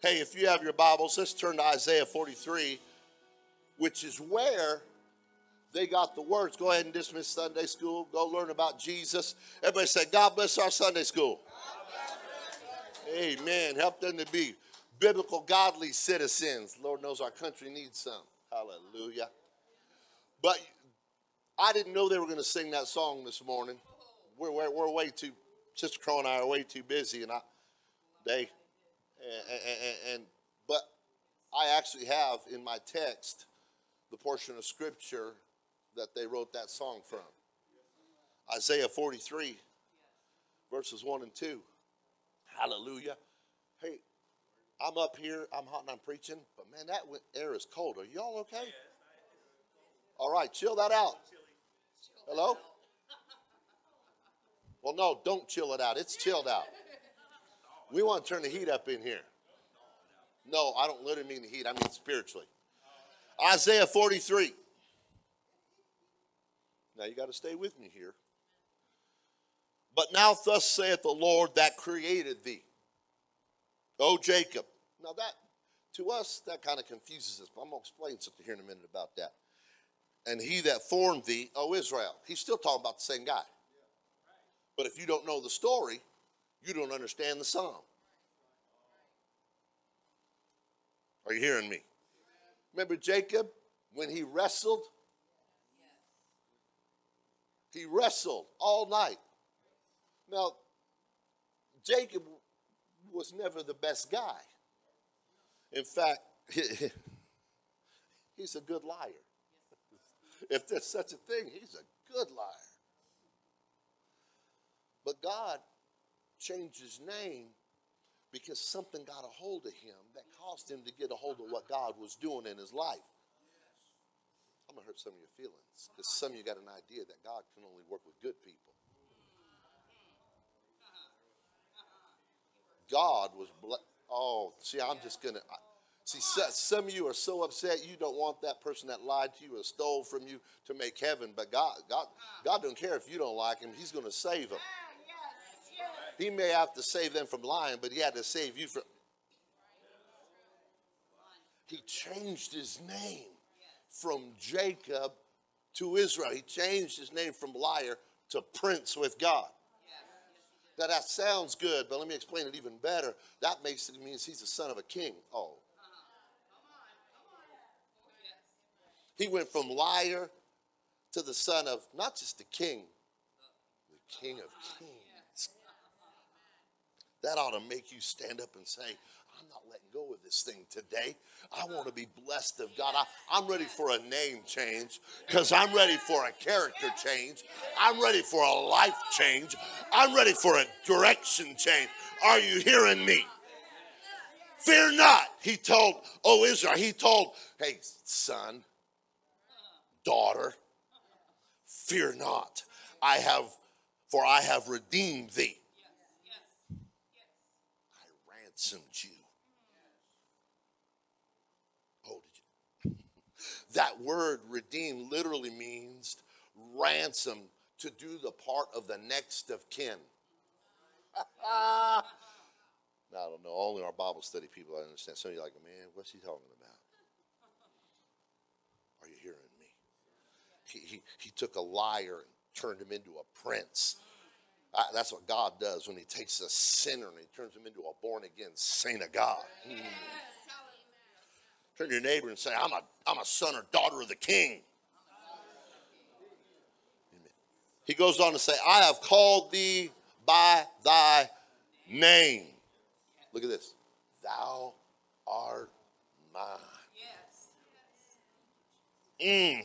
Hey, if you have your Bibles, let's turn to Isaiah 43, which is where they got the words. Go ahead and dismiss Sunday school. Go learn about Jesus. Everybody say, God bless our Sunday school. Amen. Help them to be biblical, godly citizens. Lord knows our country needs some. Hallelujah. But I didn't know they were going to sing that song this morning. We're, we're, we're way too, Sister Crow and I are way too busy, and I, they, and, and, and, but I actually have in my text the portion of scripture that they wrote that song from. Isaiah 43, verses 1 and 2. Hallelujah. Hey, I'm up here, I'm hot and I'm preaching, but man, that air is cold. Are y'all okay? All right, chill that out. Hello? Well, no, don't chill it out. It's chilled out. We want to turn the heat up in here. No, I don't literally mean the heat, I mean spiritually. Isaiah 43. Now you got to stay with me here. But now, thus saith the Lord that created thee, O Jacob. Now, that to us, that kind of confuses us, I'm going to explain something here in a minute about that. And he that formed thee, O Israel. He's still talking about the same guy. But if you don't know the story, you don't understand the psalm. Are you hearing me? Remember Jacob when he wrestled? He wrestled all night. Now, Jacob was never the best guy. In fact, he's a good liar. If there's such a thing, he's a good liar. But God changed his name because something got a hold of him that caused him to get a hold of what God was doing in his life. I'm going to hurt some of your feelings because some of you got an idea that God can only work with good people. God was, ble- oh, see, I'm just going to, see, some of you are so upset you don't want that person that lied to you or stole from you to make heaven, but God, God, God don't care if you don't like him. He's going to save them. He may have to save them from lying, but he had to save you from. He changed his name from Jacob to Israel. He changed his name from liar to prince with God. Now that sounds good, but let me explain it even better. That basically means he's the son of a king. Oh. He went from liar to the son of not just the king, the king of kings. That ought to make you stand up and say, I'm not letting go of this thing today. I want to be blessed of God. I, am ready for a name change because I'm ready for a character change. I'm ready for a life change. I'm ready for a direction change. Are you hearing me? Fear not, he told, oh Israel, he told, hey, son, daughter, fear not. I have, for I have redeemed thee ransomed you. Oh, that word redeem literally means ransom to do the part of the next of kin. I don't know. Only our Bible study people I understand. Some of you like, man, what's he talking about? Are you hearing me? He, he, he took a liar and turned him into a prince that's what God does when He takes a sinner and He turns him into a born again saint of God. Mm. Turn to your neighbor and say, I'm a, I'm a son or daughter of the king. Amen. He goes on to say, I have called thee by thy name. Look at this. Thou art mine. Mm.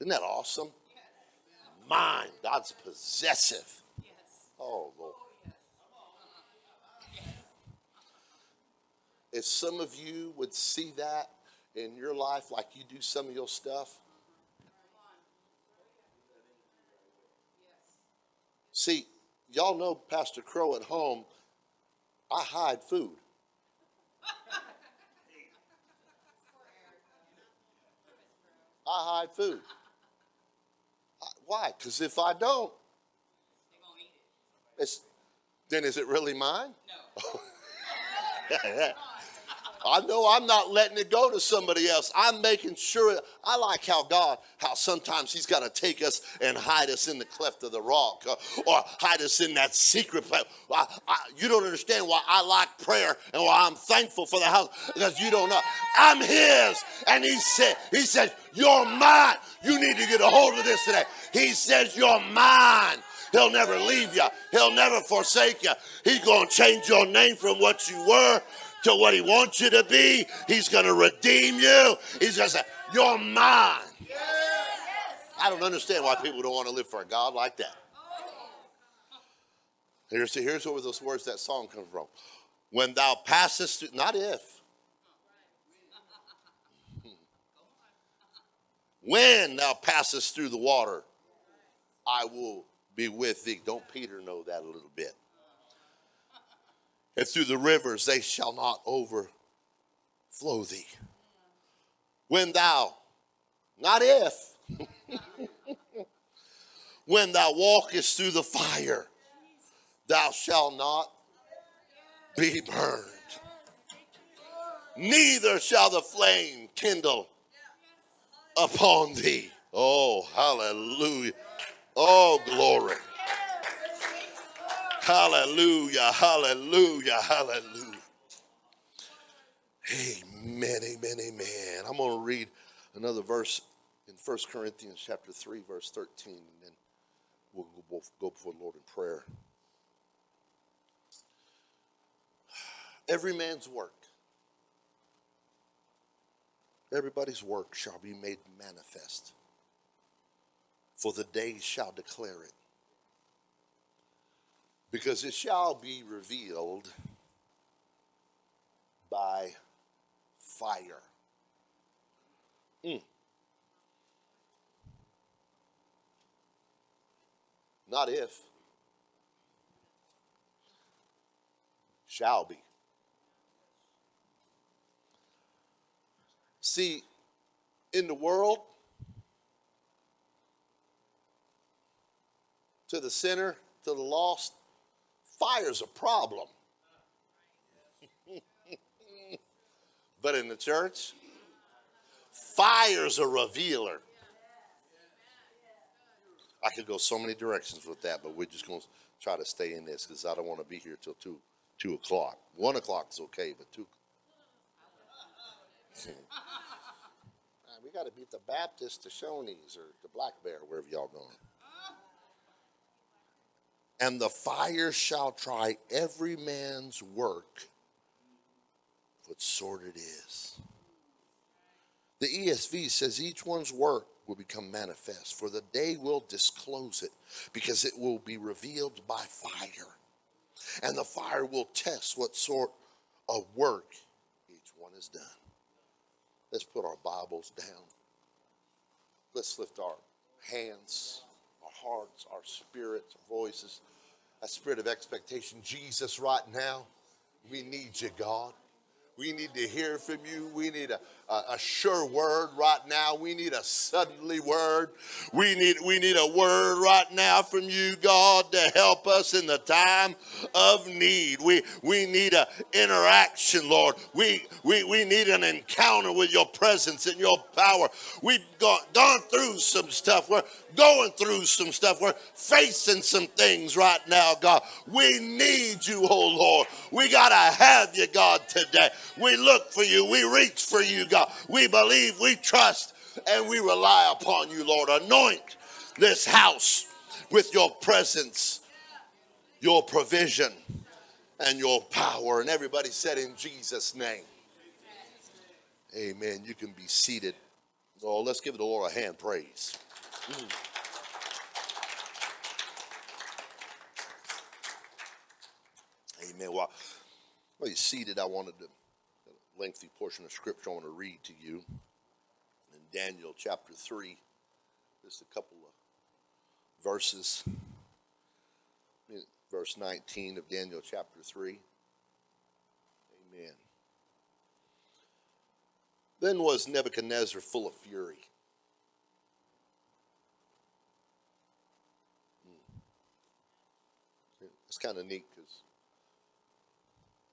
Isn't that awesome? Mine. God's possessive. Oh, Lord. If some of you would see that in your life like you do some of your stuff, see, y'all know Pastor Crow at home, I hide food. I hide food. Why? Because if I don't, it's, then is it really mine? No. I know I'm not letting it go to somebody else. I'm making sure. I like how God, how sometimes He's got to take us and hide us in the cleft of the rock uh, or hide us in that secret place. I, I, you don't understand why I like prayer and why I'm thankful for the house because you don't know. I'm His. And He said, He says, You're mine. You need to get a hold of this today. He says, You're mine. He'll never leave you. He'll never forsake you. He's going to change your name from what you were to what he wants you to be. He's going to redeem you. He's going to say, You're mine. I don't understand why people don't want to live for a God like that. Here's, here's where those words that song comes from. When thou passest through, not if. Hmm. When thou passest through the water, I will be with thee. Don't Peter know that a little bit? And through the rivers they shall not overflow thee. When thou, not if, when thou walkest through the fire, thou shalt not be burned. Neither shall the flame kindle upon thee. Oh, hallelujah. Oh, glory. Hallelujah, hallelujah, hallelujah. Amen, amen, amen. I'm going to read another verse in 1 Corinthians chapter 3, verse 13, and then we'll go before the Lord in prayer. Every man's work, everybody's work shall be made manifest, for the day shall declare it because it shall be revealed by fire. Mm. Not if. Shall be. See, in the world, to the sinner, to the lost, Fire's a problem. but in the church, fire's a revealer. I could go so many directions with that, but we're just going to try to stay in this because I don't want to be here till two two o'clock. One o'clock is okay, but two. we got to beat the Baptist, the Shoney's, or the Black Bear, wherever y'all going and the fire shall try every man's work, what sort it is. The ESV says each one's work will become manifest, for the day will disclose it, because it will be revealed by fire. And the fire will test what sort of work each one has done. Let's put our Bibles down. Let's lift our hands, our hearts, our spirits, our voices a spirit of expectation. Jesus, right now, we need you, God. We need to hear from you. We need a, a, a, sure word right now. We need a suddenly word. We need, we need a word right now from you, God, to help us in the time of need. We, we need an interaction, Lord. We, we, we need an encounter with your presence and your power. We've gone, gone through some stuff. We're going through some stuff. We're facing some things right now, God. We need you, oh Lord. We got to have you, God, today. We look for you. We reach for you, God. We believe, we trust, and we rely upon you, Lord. Anoint this house with your presence, your provision, and your power. And everybody said, In Jesus' name. Amen. You can be seated. Oh, let's give the Lord a hand praise. Mm. Amen. While, while you're seated, I wanted to lengthy portion of scripture I want to read to you in Daniel chapter 3. Just a couple of verses. Verse 19 of Daniel chapter 3. Amen. Then was Nebuchadnezzar full of fury. Hmm. It's kind of neat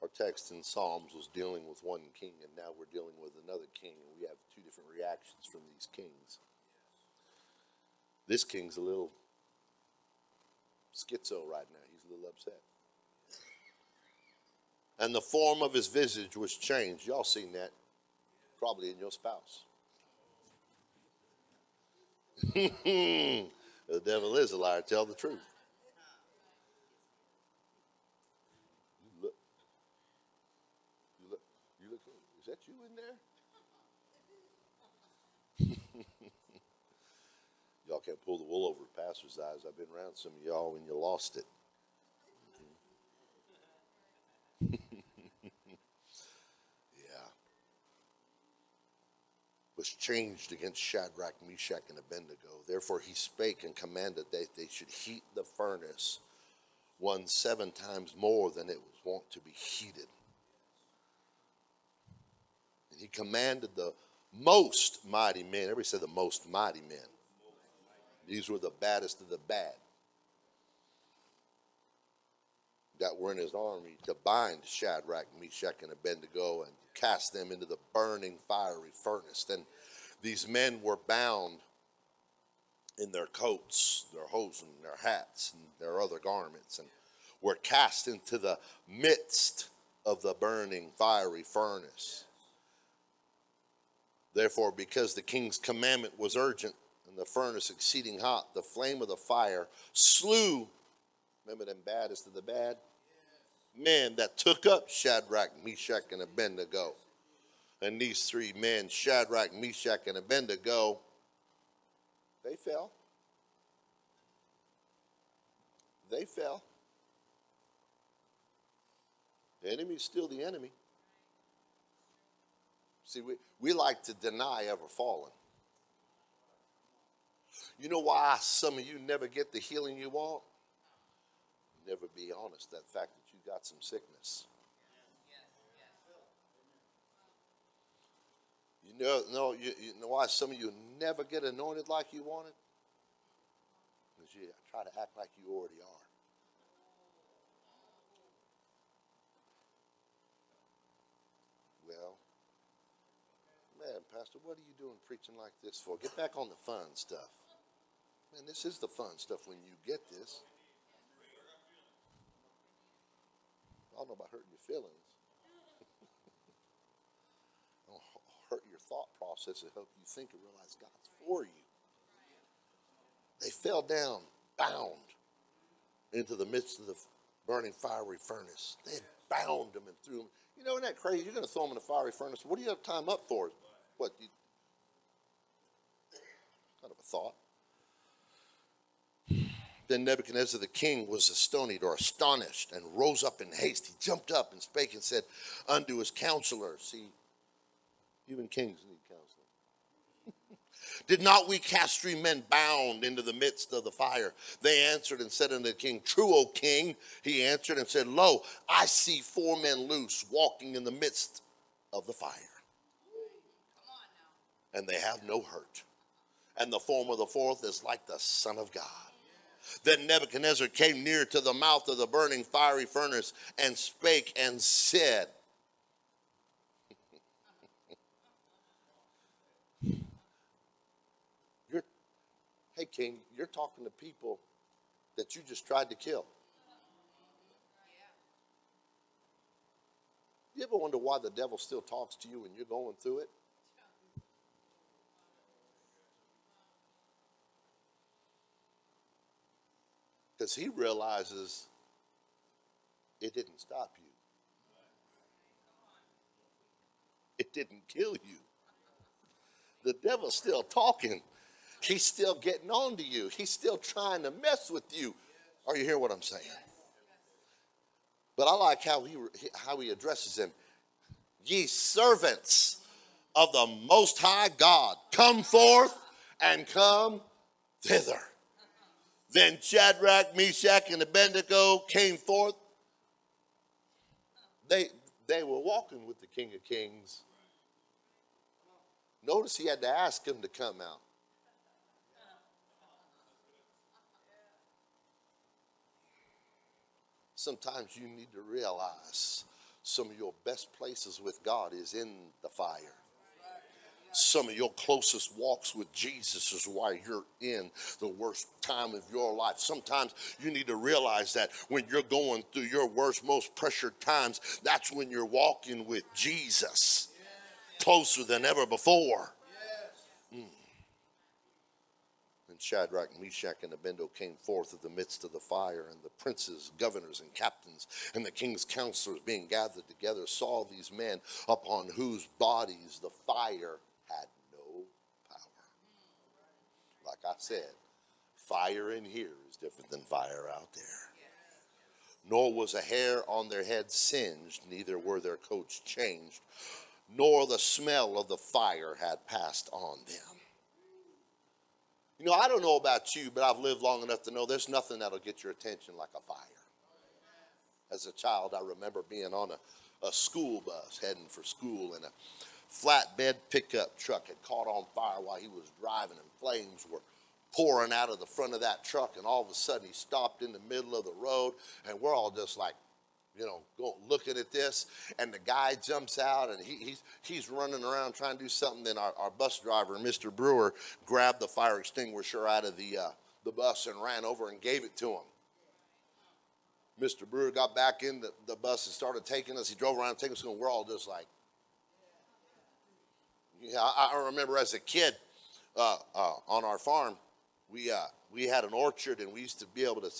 Our text in Psalms was dealing with one king, and now we're dealing with another king, and we have two different reactions from these kings. This king's a little schizo right now. He's a little upset. And the form of his visage was changed. Y'all seen that? Probably in your spouse. the devil is a liar. Tell the truth. You look. You look. You look. Is that you in there? Y'all can't pull the wool over pastor's eyes. I've been around some of y'all when you lost it. Yeah. Was changed against Shadrach, Meshach, and Abednego. Therefore he spake and commanded that they should heat the furnace one seven times more than it was wont to be heated. And he commanded the most mighty men, everybody said the most mighty men. These were the baddest of the bad that were in his army to bind Shadrach, Meshach, and Abednego and cast them into the burning fiery furnace. Then these men were bound in their coats, their hosen, their hats, and their other garments, and were cast into the midst of the burning fiery furnace. Therefore, because the king's commandment was urgent and the furnace exceeding hot, the flame of the fire slew, remember them baddest of the bad? men that took up Shadrach, Meshach, and Abednego. And these three men, Shadrach, Meshach, and Abednego, they fell. They fell. The enemy's still the enemy. See, we, we like to deny ever falling. You know why some of you never get the healing you want? Never be honest. That fact that you got some sickness. You know, no, you, you know why some of you never get anointed like you wanted? Because you try to act like you already are. Well, man, Pastor, what are you doing preaching like this for? Get back on the fun stuff. Man, this is the fun stuff when you get this. I don't know about hurting your feelings. Don't hurt your thought process and help you think and realize God's for you. They fell down, bound into the midst of the burning fiery furnace. They bound them and threw them. You know, isn't that crazy? You're going to throw them in a fiery furnace. What do you have time up for? What? You, kind of a thought. Then Nebuchadnezzar the king was astonied or astonished and rose up in haste. He jumped up and spake and said unto his counselors, See, even kings need counseling. Did not we cast three men bound into the midst of the fire? They answered and said unto the king, True, O king. He answered and said, Lo, I see four men loose walking in the midst of the fire. And they have no hurt. And the form of the fourth is like the Son of God. Then Nebuchadnezzar came near to the mouth of the burning fiery furnace and spake and said, Hey, King, you're talking to people that you just tried to kill. You ever wonder why the devil still talks to you when you're going through it? Because he realizes it didn't stop you. It didn't kill you. The devil's still talking. He's still getting on to you. He's still trying to mess with you. Are you hearing what I'm saying? But I like how he how he addresses them. Ye servants of the most high God, come forth and come thither. Then Shadrach, Meshach, and Abednego came forth. They, they were walking with the King of Kings. Notice he had to ask him to come out. Sometimes you need to realize some of your best places with God is in the fire. Some of your closest walks with Jesus is why you're in the worst time of your life. Sometimes you need to realize that when you're going through your worst, most pressured times, that's when you're walking with Jesus closer than ever before. Hmm. And Shadrach, Meshach, and Abednego came forth of the midst of the fire, and the princes, governors, and captains, and the king's counselors being gathered together saw these men upon whose bodies the fire had no power. Like I said, fire in here is different than fire out there. Nor was a hair on their head singed, neither were their coats changed, nor the smell of the fire had passed on them. You know, I don't know about you, but I've lived long enough to know there's nothing that'll get your attention like a fire. As a child, I remember being on a, a school bus heading for school, and a flatbed pickup truck had caught on fire while he was driving, and flames were pouring out of the front of that truck. And all of a sudden, he stopped in the middle of the road, and we're all just like, you know, go, looking at this, and the guy jumps out and he, he's, he's running around trying to do something. Then our, our bus driver, Mr. Brewer, grabbed the fire extinguisher out of the, uh, the bus and ran over and gave it to him. Mr. Brewer got back in the, the bus and started taking us. He drove around taking us, and we're all just like, I, I remember as a kid uh, uh, on our farm, we, uh, we had an orchard and we used to be able to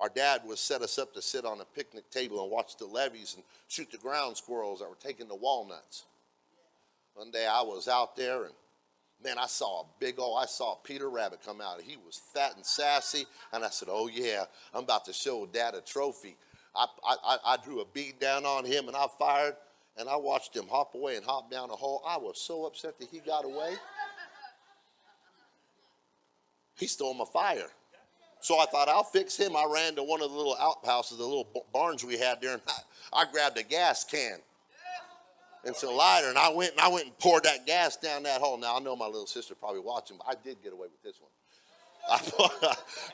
our dad would set us up to sit on a picnic table and watch the levees and shoot the ground squirrels that were taking the walnuts. One day I was out there and man, I saw a big old, I saw Peter Rabbit come out. He was fat and sassy. And I said, oh yeah, I'm about to show dad a trophy. I, I, I drew a bead down on him and I fired and I watched him hop away and hop down a hole. I was so upset that he got away. He stole my fire. So I thought, I'll fix him. I ran to one of the little outhouses, the little barns we had there, and I, I grabbed a gas can and some lighter, and I went and I went and poured that gas down that hole. Now I know my little sister probably watching, but I did get away with this one.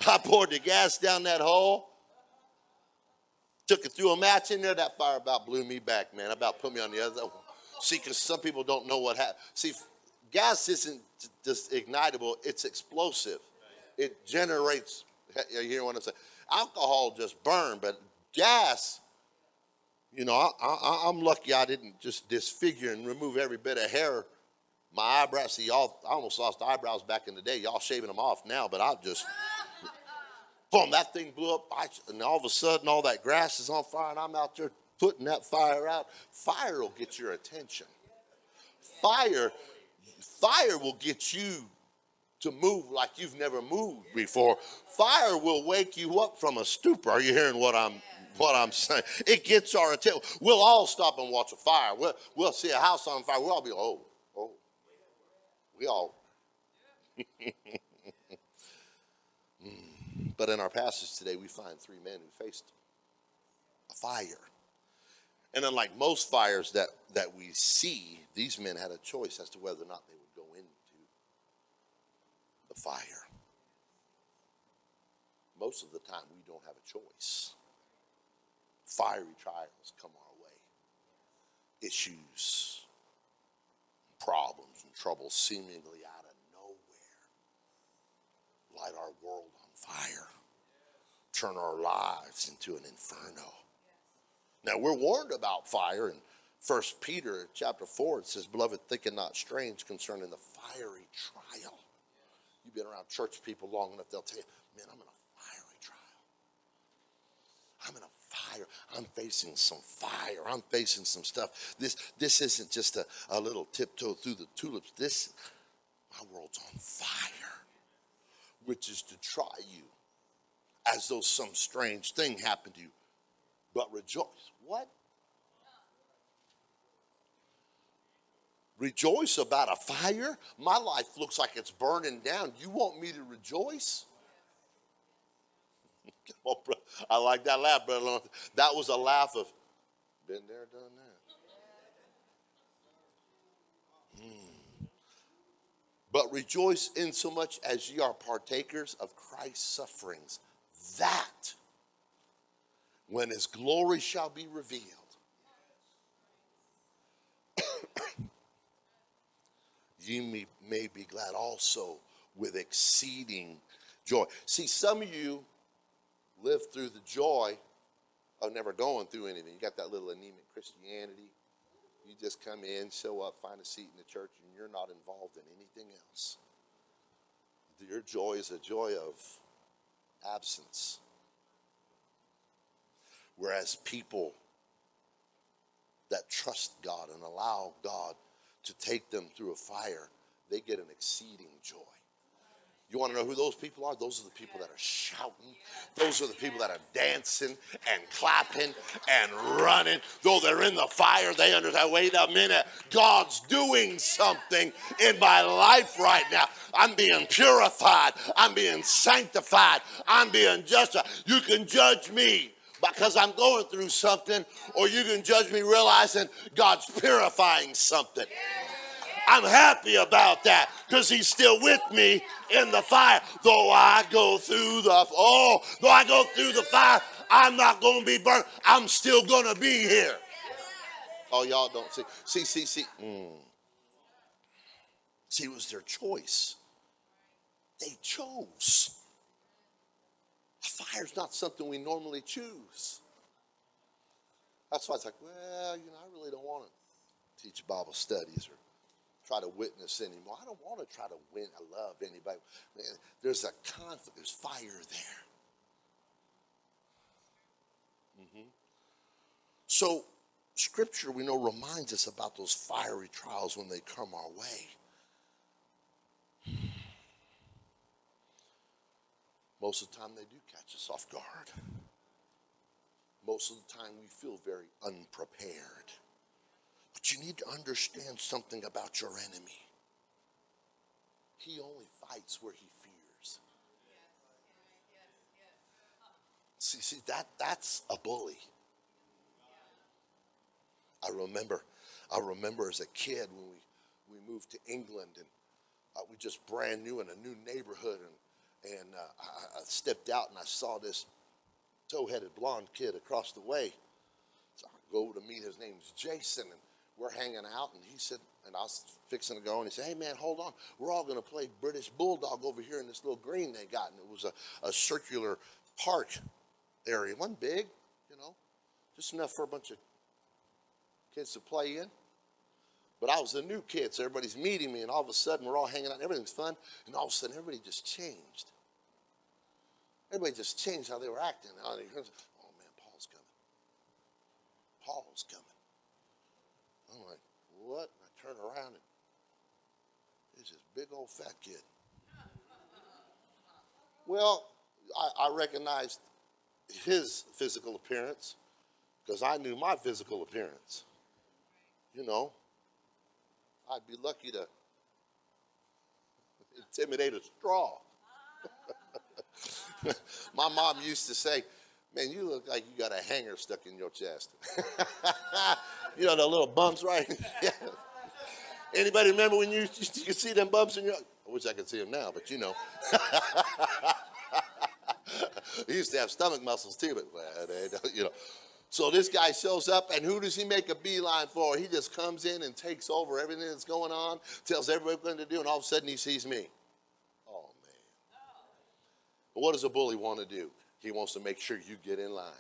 I I poured the gas down that hole, took it threw a match in there. That fire about blew me back, man. About put me on the other. See, because some people don't know what happened. See, gas isn't just ignitable; it's explosive. It generates you hear what I'm saying? Alcohol just burn, but gas, you know, I, am lucky I didn't just disfigure and remove every bit of hair. My eyebrows, see, y'all, I almost lost eyebrows back in the day. Y'all shaving them off now, but I just, boom, that thing blew up. I, and all of a sudden, all that grass is on fire, and I'm out there putting that fire out. Fire will get your attention. Fire, fire will get you to move like you've never moved before. Fire will wake you up from a stupor. Are you hearing what I'm what I'm saying? It gets our attention. We'll all stop and watch a fire. We'll, we'll see a house on fire. We'll all be, oh, oh. We all. but in our passage today, we find three men who faced a fire. And unlike most fires that, that we see, these men had a choice as to whether or not they would go into the fire. Most of the time, we don't have a choice. Fiery trials come our way, issues, problems, and troubles seemingly out of nowhere light our turn our lives into an inferno. Now, we're warned about fire in First Peter chapter 4. It says, Beloved, think it not strange concerning the fiery trial You've been around church people long enough, they'll tell you, man, I'm in a fiery trial. I'm in a fire. I'm facing some fire. I'm facing some stuff. This this isn't just a, a little tiptoe through the tulips. This my world's on fire, which is to try you as though some strange thing happened to you. But rejoice. What? rejoice about a fire? My life looks like it's burning down. You want me to rejoice? I like that laugh, brother. That was a laugh of, been there, done that. Hmm. But rejoice in so much as ye are partakers of Christ's sufferings, that when his glory shall be revealed. you may, may, be glad also with exceeding joy. See, some of you live through the joy of never going through anything. You got that little anemic Christianity. You just come in, show up, find a seat in the church, and you're not involved in anything else. Your joy is a joy of absence. Whereas people that trust God and allow God to take them through a fire, they get an exceeding joy. You want to know who those people are? Those are the people that are shouting. Those are the people that are dancing and clapping and running. Though they're in the fire, they understand wait a minute, God's doing something in my life right now. I'm being purified, I'm being sanctified, I'm being justified. You can judge me because I'm going through something, or you can judge me realizing God's purifying something. I'm happy about that because he's still with me in the fire. Though I go through the oh, though I go through the fire, I'm not going to be burnt. I'm still going to be here. Oh, y'all don't see. See, see, see. Mm. See, it was their choice. They chose. A fire's not something we normally choose. That's why it's like, well, you know, I really don't want to teach Bible studies or try to witness anymore. I don't want to try to win, I love anybody. Man, there's a conflict, there's fire there. Mm-hmm. So, Scripture, we know, reminds us about those fiery trials when they come our way. Most of the time, they do catch us off guard. Most of the time, we feel very unprepared. But you need to understand something about your enemy. He only fights where he fears. See, see that that's a bully. I remember, I remember as a kid when we, we moved to England and uh, we just brand new in a new neighborhood and and uh, I, I stepped out and I saw this tow-headed blonde kid across the way. So I go to meet his name's Jason and we're hanging out, and he said, and I was fixing to go, and he said, hey, man, hold on. We're all going to play British Bulldog over here in this little green they got. And it was a, a circular park area. Wasn't big, you know, just enough for a bunch of kids to play in. But I was a new kid, so everybody's meeting me, and all of a sudden we're all hanging out, and everything's fun, and all of a sudden everybody just changed. Everybody just changed how they were acting. Oh, man, Paul's coming. Paul's coming. What? And I turn around and it's this big old fat kid. Well, I, I recognized his physical appearance because I knew my physical appearance. You know, I'd be lucky to intimidate a straw. my mom used to say, Man, you look like you got a hanger stuck in your chest. you know the little bumps, right? yeah. Anybody remember when you, you could see them bumps in your? I wish I could see them now, but you know. he used to have stomach muscles too, but you know. So this guy shows up, and who does he make a beeline for? He just comes in and takes over everything that's going on, tells everybody what to do, and all of a sudden he sees me. Oh man! But what does a bully want to do? He wants to make sure you get in line.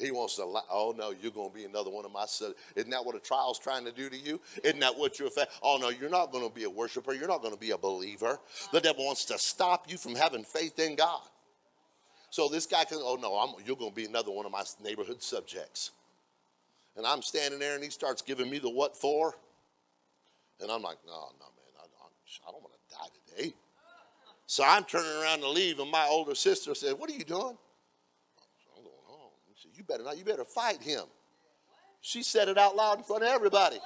He wants to, oh no, you're going to be another one of my sons. Isn't that what a trial's trying to do to you? Isn't that what you're, oh no, you're not going to be a worshiper. You're not going to be a believer. The devil wants to stop you from having faith in God. So this guy can, oh no, I'm, you're going to be another one of my neighborhood subjects. And I'm standing there and he starts giving me the what for. And I'm like, no, no, man, I, I, I don't want to die today. So I'm turning around to leave, and my older sister said, What are you doing? I'm going home. She said, You better not, you better fight him. She said it out loud in front of everybody.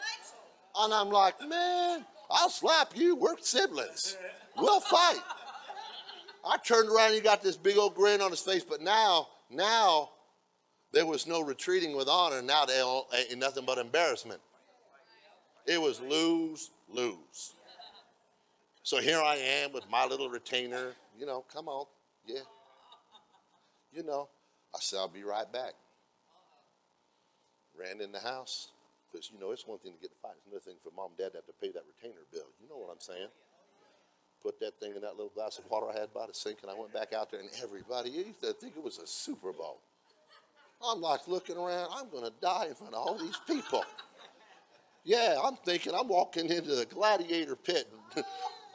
And I'm like, Man, I'll slap you. We're siblings. We'll fight. I turned around and he got this big old grin on his face, but now, now, there was no retreating with honor. Now they all ain't nothing but embarrassment. It was lose, lose. So here I am with my little retainer. You know, come on. Yeah. You know, I said, I'll be right back. Ran in the house. Because, you know, it's one thing to get the fight. It's another thing for mom and dad to have to pay that retainer bill. You know what I'm saying? Put that thing in that little glass of water I had by the sink, and I went back out there, and everybody used think it was a Super Bowl. I'm like looking around, I'm going to die in front of all these people. Yeah, I'm thinking I'm walking into the gladiator pit,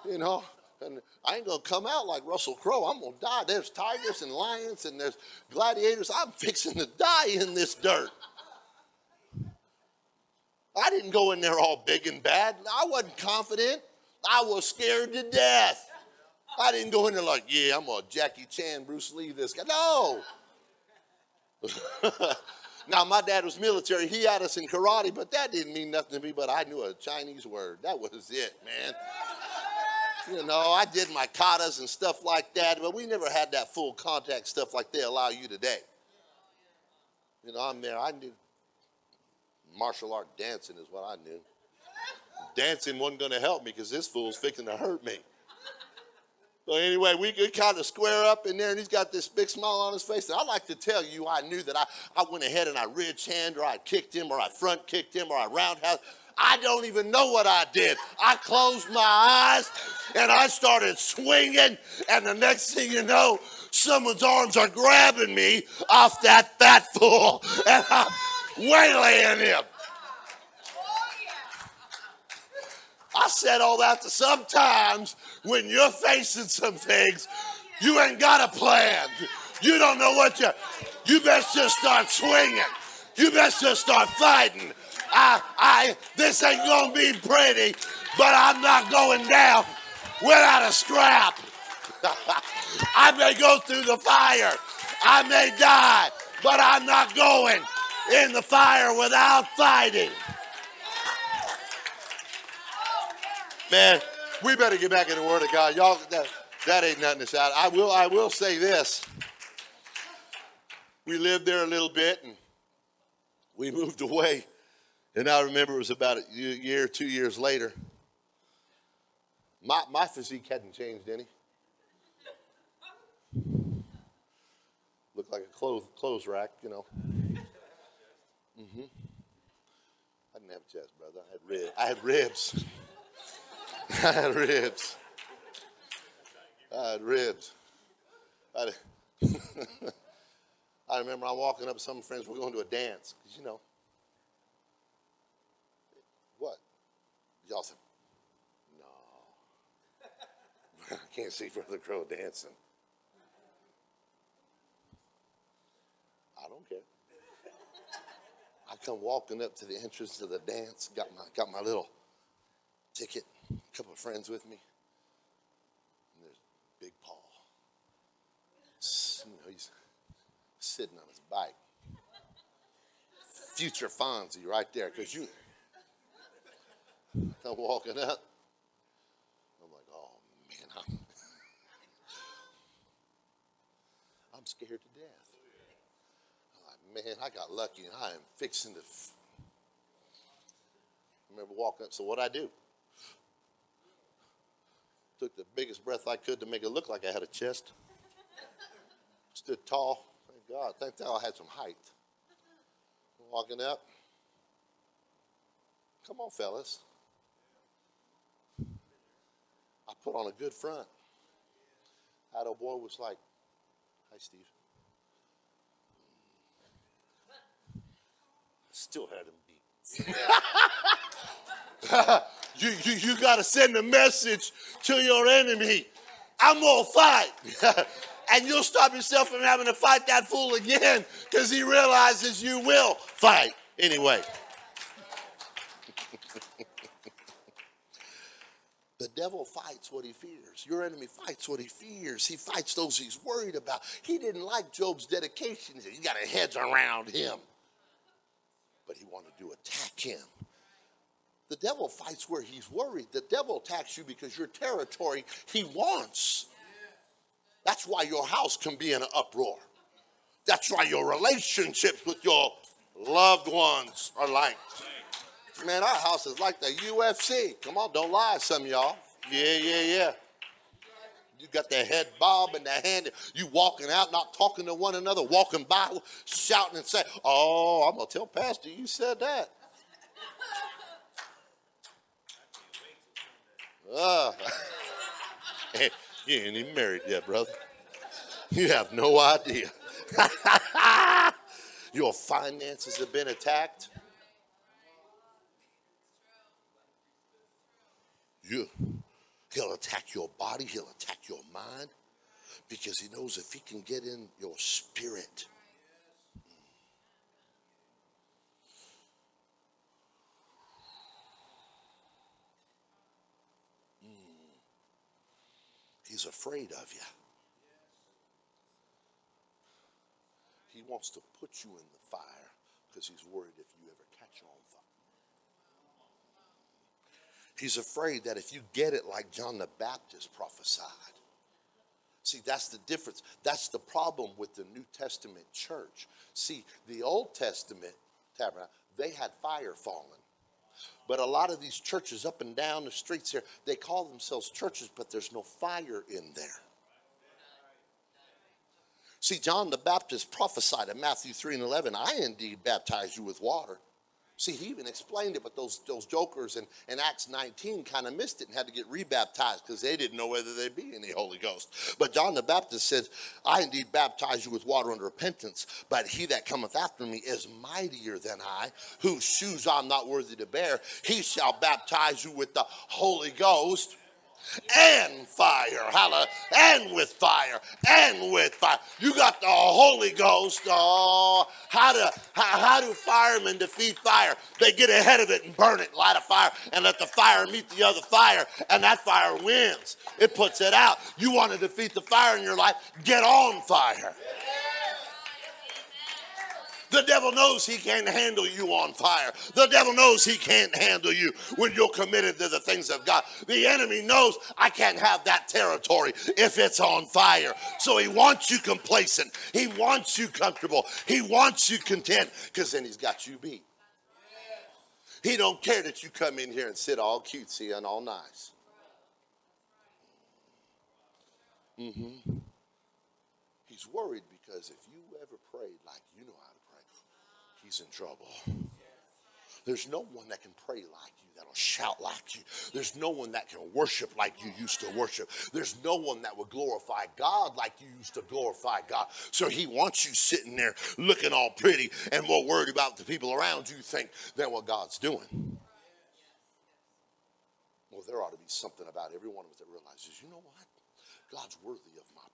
you know, and I ain't going to come out like Russell Crowe. I'm going to die. There's tigers and lions and there's gladiators. I'm fixing to die in this dirt. I didn't go in there all big and bad. I wasn't confident. I was scared to death. I didn't go in there like, yeah, I'm a Jackie Chan, Bruce Lee, this guy. No. now, my dad was military. He had us in karate, but that didn't mean nothing to me, but I knew a Chinese word. That was it, man. You know, I did my katas and stuff like that, but we never had that full contact stuff like they allow you today. You know, I'm there. I knew martial art dancing is what I knew. Dancing wasn't going to help me because this fool's fixing to hurt me. So anyway, we kind of square up in there, and he's got this big smile on his face. And I like to tell you, I knew that I, I went ahead and I ridge hand, or I kicked him, or I front kicked him, or I roundhouse. I don't even know what I did. I closed my eyes and I started swinging, and the next thing you know, someone's arms are grabbing me off that fat fool, and I'm waylaying him. I said all that to sometimes when you're facing some things, you ain't got a plan. You don't know what you, you best just start swinging. You best just start fighting. I, I, this ain't gonna be pretty, but I'm not going down without a scrap. I may go through the fire. I may die, but I'm not going in the fire without fighting. Man, we better get back in the Word of God. Y'all, that, that ain't nothing to shout. I will, I will say this. We lived there a little bit and we moved away. And I remember it was about a year, two years later. My, my physique hadn't changed any. Looked like a clothes, clothes rack, you know. Mm-hmm. I didn't have a chest, brother. I had ribs. I had ribs. I had ribs. I had ribs. I, I remember I'm walking up some friends. We're going to a dance because you know what? Y'all said, no. I can't see Brother Crow dancing. I don't care. I come walking up to the entrance to the dance. Got my got my little ticket a couple of friends with me. And there's Big Paul. You know, he's sitting on his bike. Future Fonzie right there, because you walking up. I'm like, oh man, I'm, I'm scared to death. I'm like, man, I got lucky and I am fixing to. F-. I remember walking up, so what I do? Took the biggest breath I could to make it look like I had a chest. Stood tall. Thank God. Thank God I had some height. Walking up. Come on, fellas. I put on a good front. That old boy was like, Hi, Steve. Still had him beat. You, you, you got to send a message to your enemy. I'm going to fight. and you'll stop yourself from having to fight that fool again because he realizes you will fight anyway. the devil fights what he fears. Your enemy fights what he fears. He fights those he's worried about. He didn't like Job's dedication. He got a hedge around him. But he wanted to attack him. The devil fights where he's worried. The devil attacks you because your territory he wants. That's why your house can be in an uproar. That's why your relationships with your loved ones are like. Man, our house is like the UFC. Come on, don't lie, some y'all. Yeah, yeah, yeah. You got the head bob and the hand. You walking out, not talking to one another, walking by, shouting and saying, "Oh, I'm gonna tell Pastor you said that." Uh, you ain't even married yet, brother. You have no idea. Your finances have been attacked. You, he'll attack your body, he'll attack your mind because he knows if he can get in your spirit. He's afraid of you. He wants to put you in the fire because he's worried if you ever catch on fire. He's afraid that if you get it like John the Baptist prophesied. See, that's the difference. That's the problem with the New Testament church. See, the Old Testament tabernacle, they had fire falling. But a lot of these churches up and down the streets here, they call themselves churches, but there's no fire in there. See, John the Baptist prophesied in Matthew 3 and 11, I indeed baptize you with water. See, he even explained it, but those, those jokers in, in Acts 19 kind of missed it and had to get rebaptized because they didn't know whether they'd be in the Holy Ghost. But John the Baptist said, I indeed baptize you with water unto repentance, but he that cometh after me is mightier than I, whose shoes I'm not worthy to bear. He shall baptize you with the Holy Ghost and fire. Hallelujah. And with fire. And with fire. You got the Holy Ghost. Oh, how do how, how do firemen defeat fire? They get ahead of it and burn it, light a fire, and let the fire meet the other fire, and that fire wins. It puts it out. You want to defeat the fire in your life? Get on fire. The devil knows he can't handle you on fire. The devil knows he can't handle you when you're committed to the things of God. The enemy knows I can't have that territory if it's on fire. So he wants you complacent. He wants you comfortable. He wants you content because then he's got you beat. He don't care that you come in here and sit all cutesy and all nice. Mm-hmm. He's worried because if you ever prayed like you know how to pray, he's in trouble. There's no one that can pray like you, that'll shout like you. There's no one that can worship like you used to worship. There's no one that will glorify God like you used to glorify God. So he wants you sitting there looking all pretty and more worried about the people around you think than what God's doing. Well, there ought to be something about every one of us that realizes, you know what? God's worthy of my.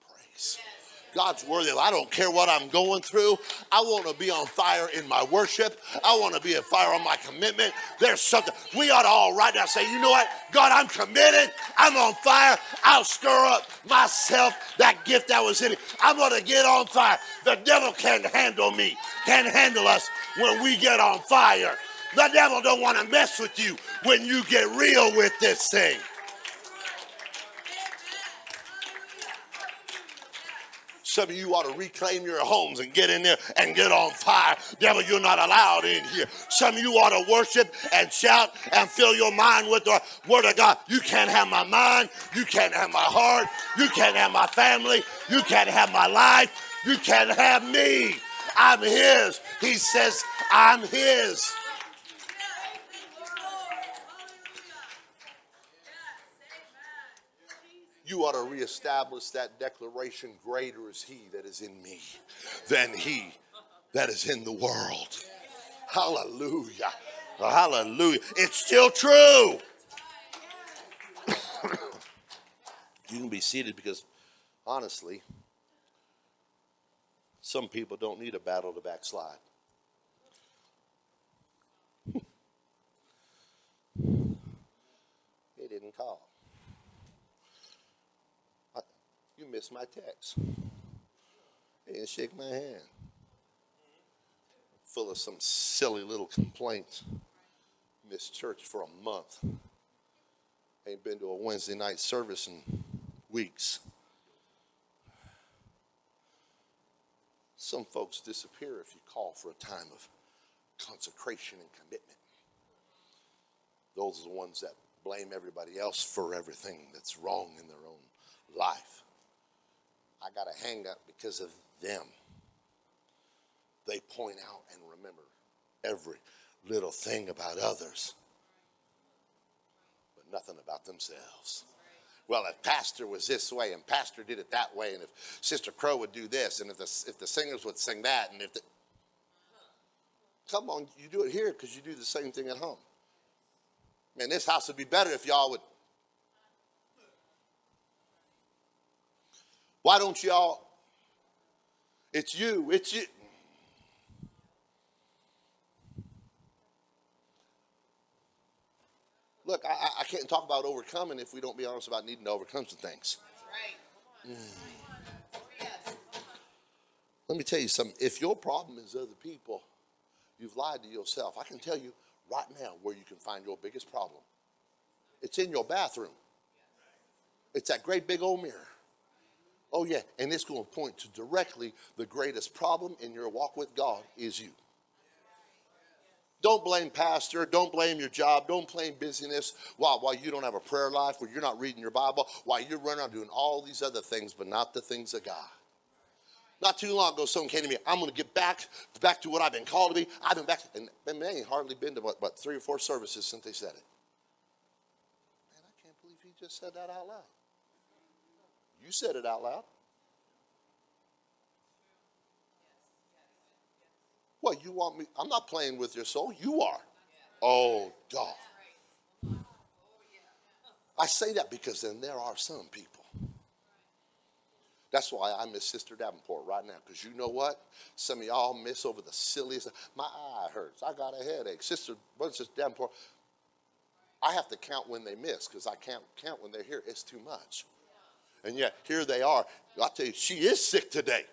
God's worthy. I don't care what I'm going through. I want to be on fire in my worship. I want to be on fire on my commitment. There's something. We ought to all right now say, you know what? God, I'm committed. I'm on fire. I'll stir up myself, that gift that was in me. I'm going to get on fire. The devil can't handle me, can't handle us when we get on fire. The devil don't want to mess with you when you get real with this thing. Some of you ought to reclaim your homes and get in there and get on fire. Devil, you're not allowed in here. Some of you ought to worship and shout and fill your mind with the word of God. You can't have my mind. You can't have my heart. You can't have my family. You can't have my life. You can't have me. I'm his. He says, I'm his. You ought to reestablish that declaration greater is he that is in me than he that is in the world. Hallelujah. Hallelujah. It's still true. you can be seated because honestly, some people don't need a battle to backslide. they didn't call. You missed my text. Didn't shake my hand. Full of some silly little complaints. Missed church for a month. Ain't been to a Wednesday night service in weeks. Some folks disappear if you call for a time of consecration and commitment. Those are the ones that blame everybody else for everything that's wrong in their own life. I got a hang up because of them. They point out and remember every little thing about others. But nothing about themselves. Well, if pastor was this way and pastor did it that way, and if Sister Crow would do this, and if the, if the singers would sing that, and if the. Come on, you do it here because you do the same thing at home. Man, this house would be better if y'all would. Why don't y'all? It's you, it's you. Look, I, I can't talk about overcoming if we don't be honest about needing to overcome some things. Mm. Let me tell you something. If your problem is other people, you've lied to yourself. I can tell you right now where you can find your biggest problem. It's in your bathroom. It's that great big old mirror. Oh, yeah. And it's going to point to directly the greatest problem in your walk with God is you. Don't blame pastor. Don't blame your job. Don't blame busyness Why? Why you don't have a prayer life, where you're not reading your Bible, Why you're running around doing all these other things, but not the things of God. Not too long ago, someone came to me. I'm going to get back back to what I've been called to be. I've been back, and man, they ain't hardly been to what, what three or four services since they said it. Man, I can't believe he just said that out loud. You said it out loud. What, you want me? I'm not playing with your soul. You are. Oh, God. I say that because then there are some people. That's why I miss Sister Davenport right now. Because you know what? Some of y'all miss over the silliest. My eye hurts. I got a headache. Sister, brother, Sister Davenport. I have to count when they miss because I can't count when they're here. It's too much. And yet here they are. I tell you, she is sick today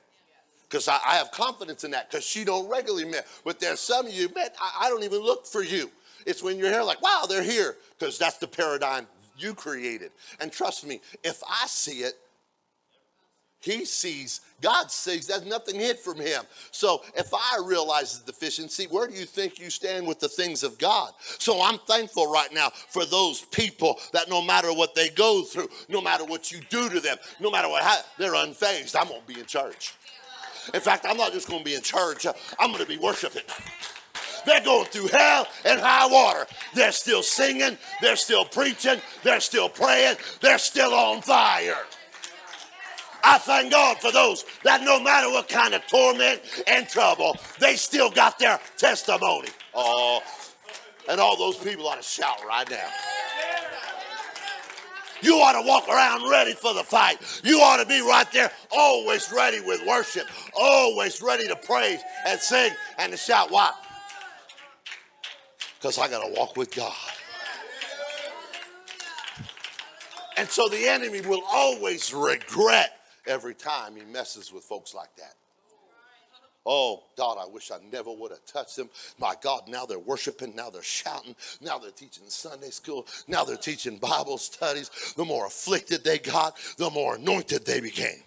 because I, I, have confidence in that because she don't regularly met. But there's some of you, man, I, I don't even look for you. It's when you're here like, wow, they're here because that's the paradigm you created. And trust me, if I see it, he sees, God sees, there's nothing hid from him. So if I realize the deficiency, where do you think you stand with the things of God? So I'm thankful right now for those people that no matter what they go through, no matter what you do to them, no matter what, they're unfazed. I'm going to be in church. In fact, I'm not just going to be in church, I'm going to be worshiping. They're going through hell and high water. They're still singing, they're still preaching, they're still praying, they're still on fire. I thank God for those that no matter what kind of torment and trouble, they still got their testimony. Oh, and all those people ought to shout right now. You ought to walk around ready for the fight. You ought to be right there, always ready with worship, always ready to praise and sing and to shout. Why? Because I got to walk with God. And so the enemy will always regret every time he messes with folks like that. Oh, God, I wish I never would have touched them. My God, now they're worshiping, now they're shouting, now they're teaching Sunday school, now they're teaching Bible studies. The more afflicted they got, the more anointed they became.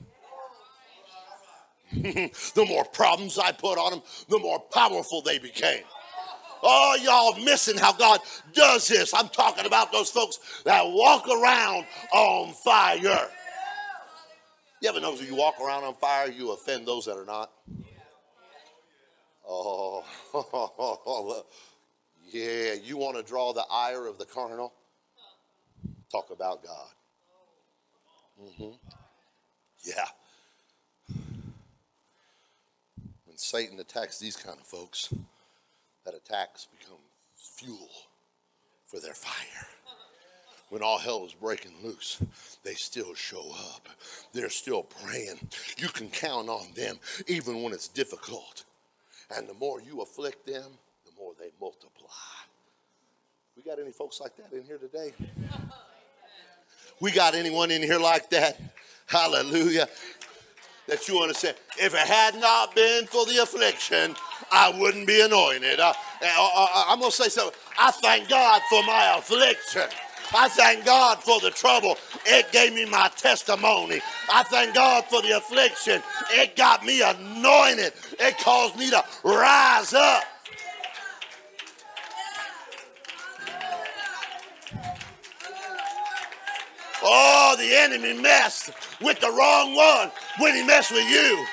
the more problems I put on them, the more powerful they became. Oh, y'all missing how God does this. I'm talking about those folks that walk around on fire. You ever notice when you walk around on fire, you offend those that are not? Oh, yeah. You want to draw the ire of the carnal? Talk about God. Mm-hmm. Yeah. When Satan attacks these kind of folks, that attacks become fuel for their fire when all hell is breaking loose, they still show up. They're still praying. You can count on them even when it's difficult. And the more you afflict them, the more they multiply. We got any folks like that in here today? We got anyone in here like that? Hallelujah. That you understand. If it had not been for the affliction, I wouldn't be anointed. Uh, I'm going to say something. I thank God for my affliction. I thank God for the trouble. It gave me my testimony. I thank God for the affliction. It got me anointed. It caused me to rise up. Oh, the enemy messed with the wrong one when he messed with you.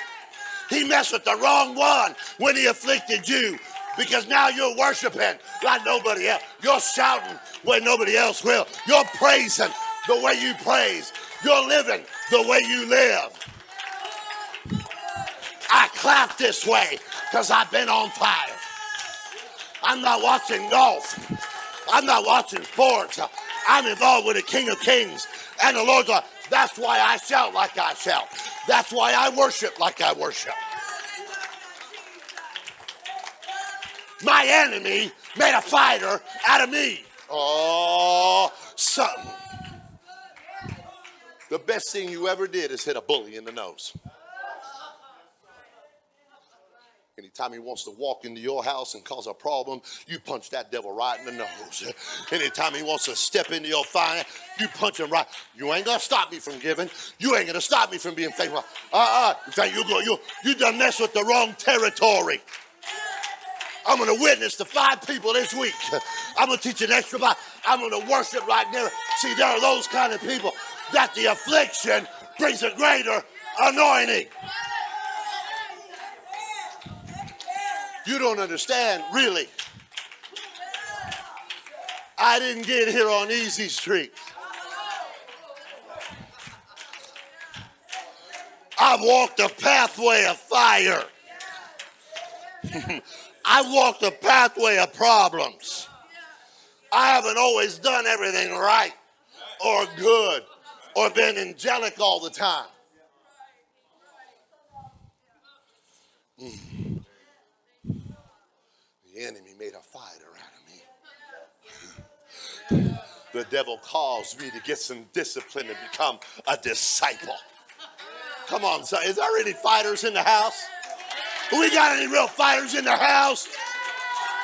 He messed with the wrong one when he afflicted you because now you're worshiping like nobody else. You're shouting where nobody else will. You're praising the way you praise. You're living the way you live. I clap this way because I've been on fire. I'm not watching golf. I'm not watching sports. I'm involved with the King of Kings and the Lord God. That's why I shout like I shout. That's why I worship like I worship. My enemy made a fighter out of me. Oh, something. The best thing you ever did is hit a bully in the nose. Anytime he wants to walk into your house and cause a problem, you punch that devil right in the nose. Anytime he wants to step into your finance, you punch him right. You ain't gonna stop me from giving. You ain't gonna stop me from being faithful. Uh-uh. In fact, you go, you you done mess with the wrong territory. I'm gonna witness to five people this week. I'm gonna teach an extra Bible. I'm gonna worship right there. See, there are those kind of people that the affliction brings a greater anointing. You don't understand, really. I didn't get here on easy street. I've walked a pathway of fire. I walked a pathway of problems. I haven't always done everything right or good or been angelic all the time. Mm. The enemy made a fighter out of me. The devil caused me to get some discipline and become a disciple. Come on, son. Is there any fighters in the house? We got any real fighters in the house?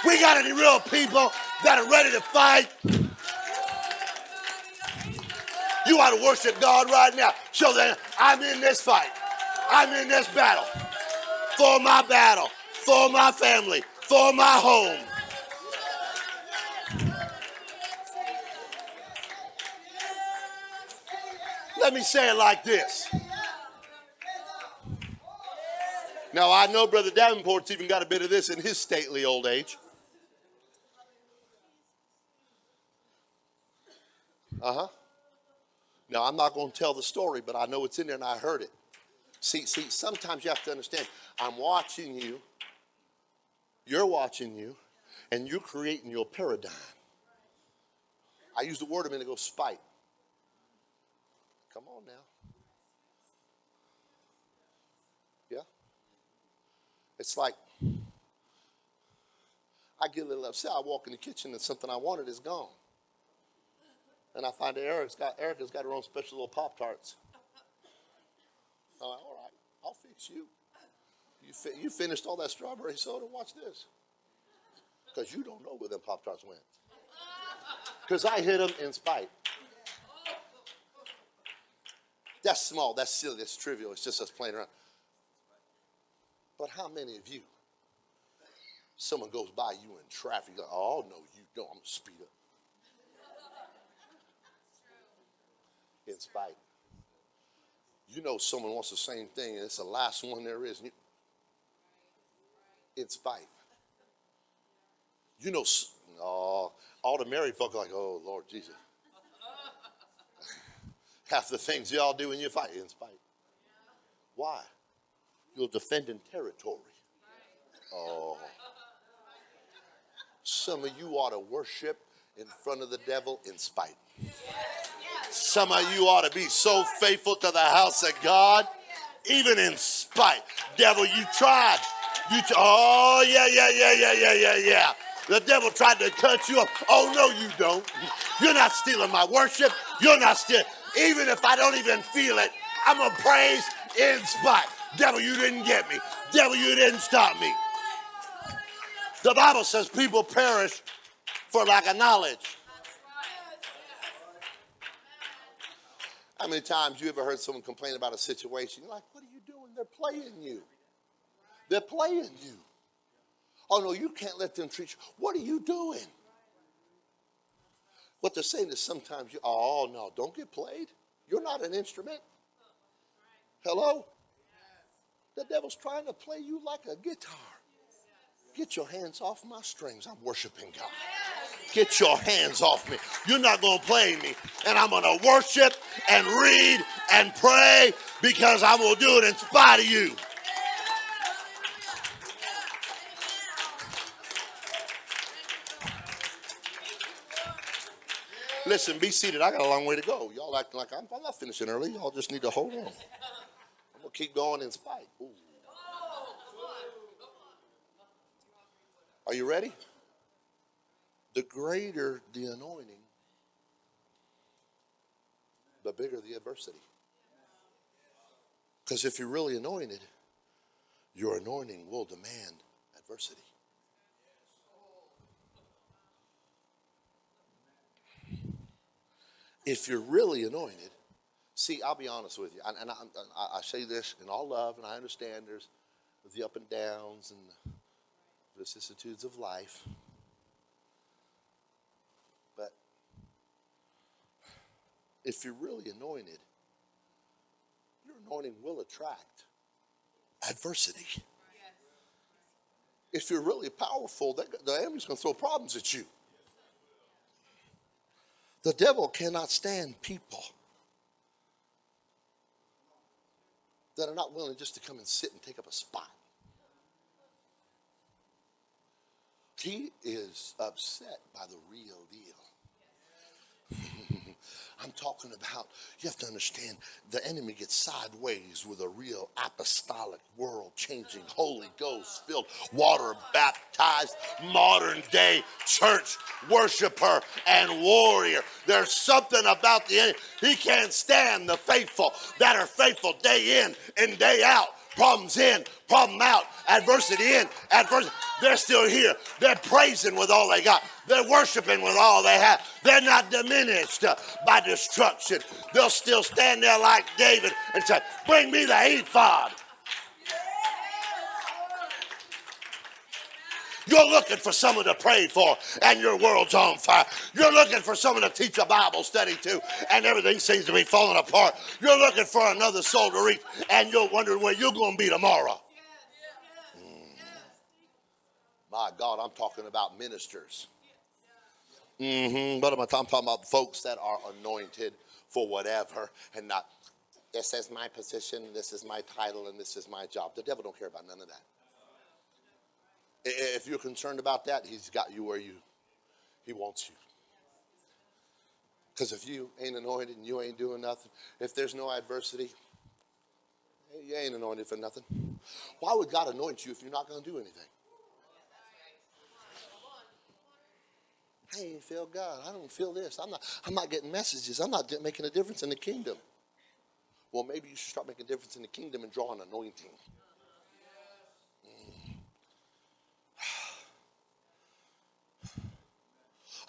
We got any real people that are ready to fight? You ought to worship God right now. Show that I'm in this fight. I'm in this battle. For my battle. For my family. For my home. Let me say it like this. Now, I know Brother Davenport's even got a bit of this in his stately old age. Uh huh. Now, I'm not going to tell the story, but I know it's in there and I heard it. See, see, sometimes you have to understand I'm watching you, you're watching you, and you're creating your paradigm. I used the word a minute ago spite. Come on now. It's like I get a little upset. I walk in the kitchen and something I wanted is gone. And I find that Eric's got, Erica's got her own special little Pop Tarts. I'm like, all right, I'll fix you. You, fi- you finished all that strawberry soda. Watch this. Because you don't know where them Pop Tarts went. Because I hit them in spite. That's small. That's silly. That's trivial. It's just us playing around. But how many of you, someone goes by you in traffic, oh, no, you don't. I'm to speed up. In spite. You know someone wants the same thing, and it's the last one there is. In spite. You know, oh, all the married folk are like, oh, Lord Jesus. Half the things y'all do when you fight, in spite. Why? You're defending territory. Oh. Some of you ought to worship in front of the devil in spite. Some of you ought to be so faithful to the house of God, even in spite. Devil, you tried. You t- oh yeah, yeah, yeah, yeah, yeah, yeah, yeah. The devil tried to cut you up. Oh no, you don't. You're not stealing my worship. You're not stealing. Even if I don't even feel it, I'm gonna praise in spite. Devil, you didn't get me. Devil, you didn't stop me. The Bible says people perish for lack of knowledge. How many times you ever heard someone complain about a situation? You're like, what are you doing? They're playing you. They're playing you. Oh no, you can't let them treat you. What are you doing? What they're saying is sometimes you, oh no, don't get played. You're not an instrument. Hello? The devil's trying to play you like a guitar. Get your hands off my strings. I'm worshiping God. Get your hands off me. You're not going to play me. And I'm going to worship and read and pray because I will do it in spite of you. Listen, be seated. I got a long way to go. Y'all acting like I'm, I'm not finishing early. Y'all just need to hold on. Keep going in spite. Ooh. Are you ready? The greater the anointing, the bigger the adversity. Because if you're really anointed, your anointing will demand adversity. If you're really anointed, see, I'll be honest with you, and, and I, I, I, say this in all love, and I understand there's the up and downs and vicissitudes of life. But if you're really anointed, your anointing will attract adversity. If you're really powerful, the enemy's going to throw problems at you. The devil cannot stand people that are not willing just to come and sit and take up a spot. He is upset by the real deal. I'm talking about, you have to understand, the enemy gets sideways with a real apostolic, world changing, Holy Ghost filled, water baptized, modern day church worshiper and warrior. There's something about the enemy. He can't stand the faithful that are faithful day in and day out problems in, problem out, adversity in, adversity. They're still here. They're praising with all they got. They're worshiping with all they have. They're not diminished by destruction. They'll still stand there like David and say, Bring me the ephod. You're looking for someone to pray for, and your world's on fire. You're looking for someone to teach a Bible study to, and everything seems to be falling apart. You're looking for another soul to reach, and you're wondering where you're going to be tomorrow. Mm. My God, I'm talking about ministers. Mm-hmm. But I'm talking about folks that are anointed for whatever and not, this is my position, this is my title, and this is my job. The devil don't care about none of that. If you're concerned about that, he's got you where you he wants you. Because if you ain't anointed and you ain't doing nothing, if there's no adversity, you ain't anointed for nothing. Why would God anoint you if you're not going to do anything? I ain't feel God. I don't feel this. I'm not, I'm not getting messages. I'm not making a difference in the kingdom. Well, maybe you should start making a difference in the kingdom and draw an anointing.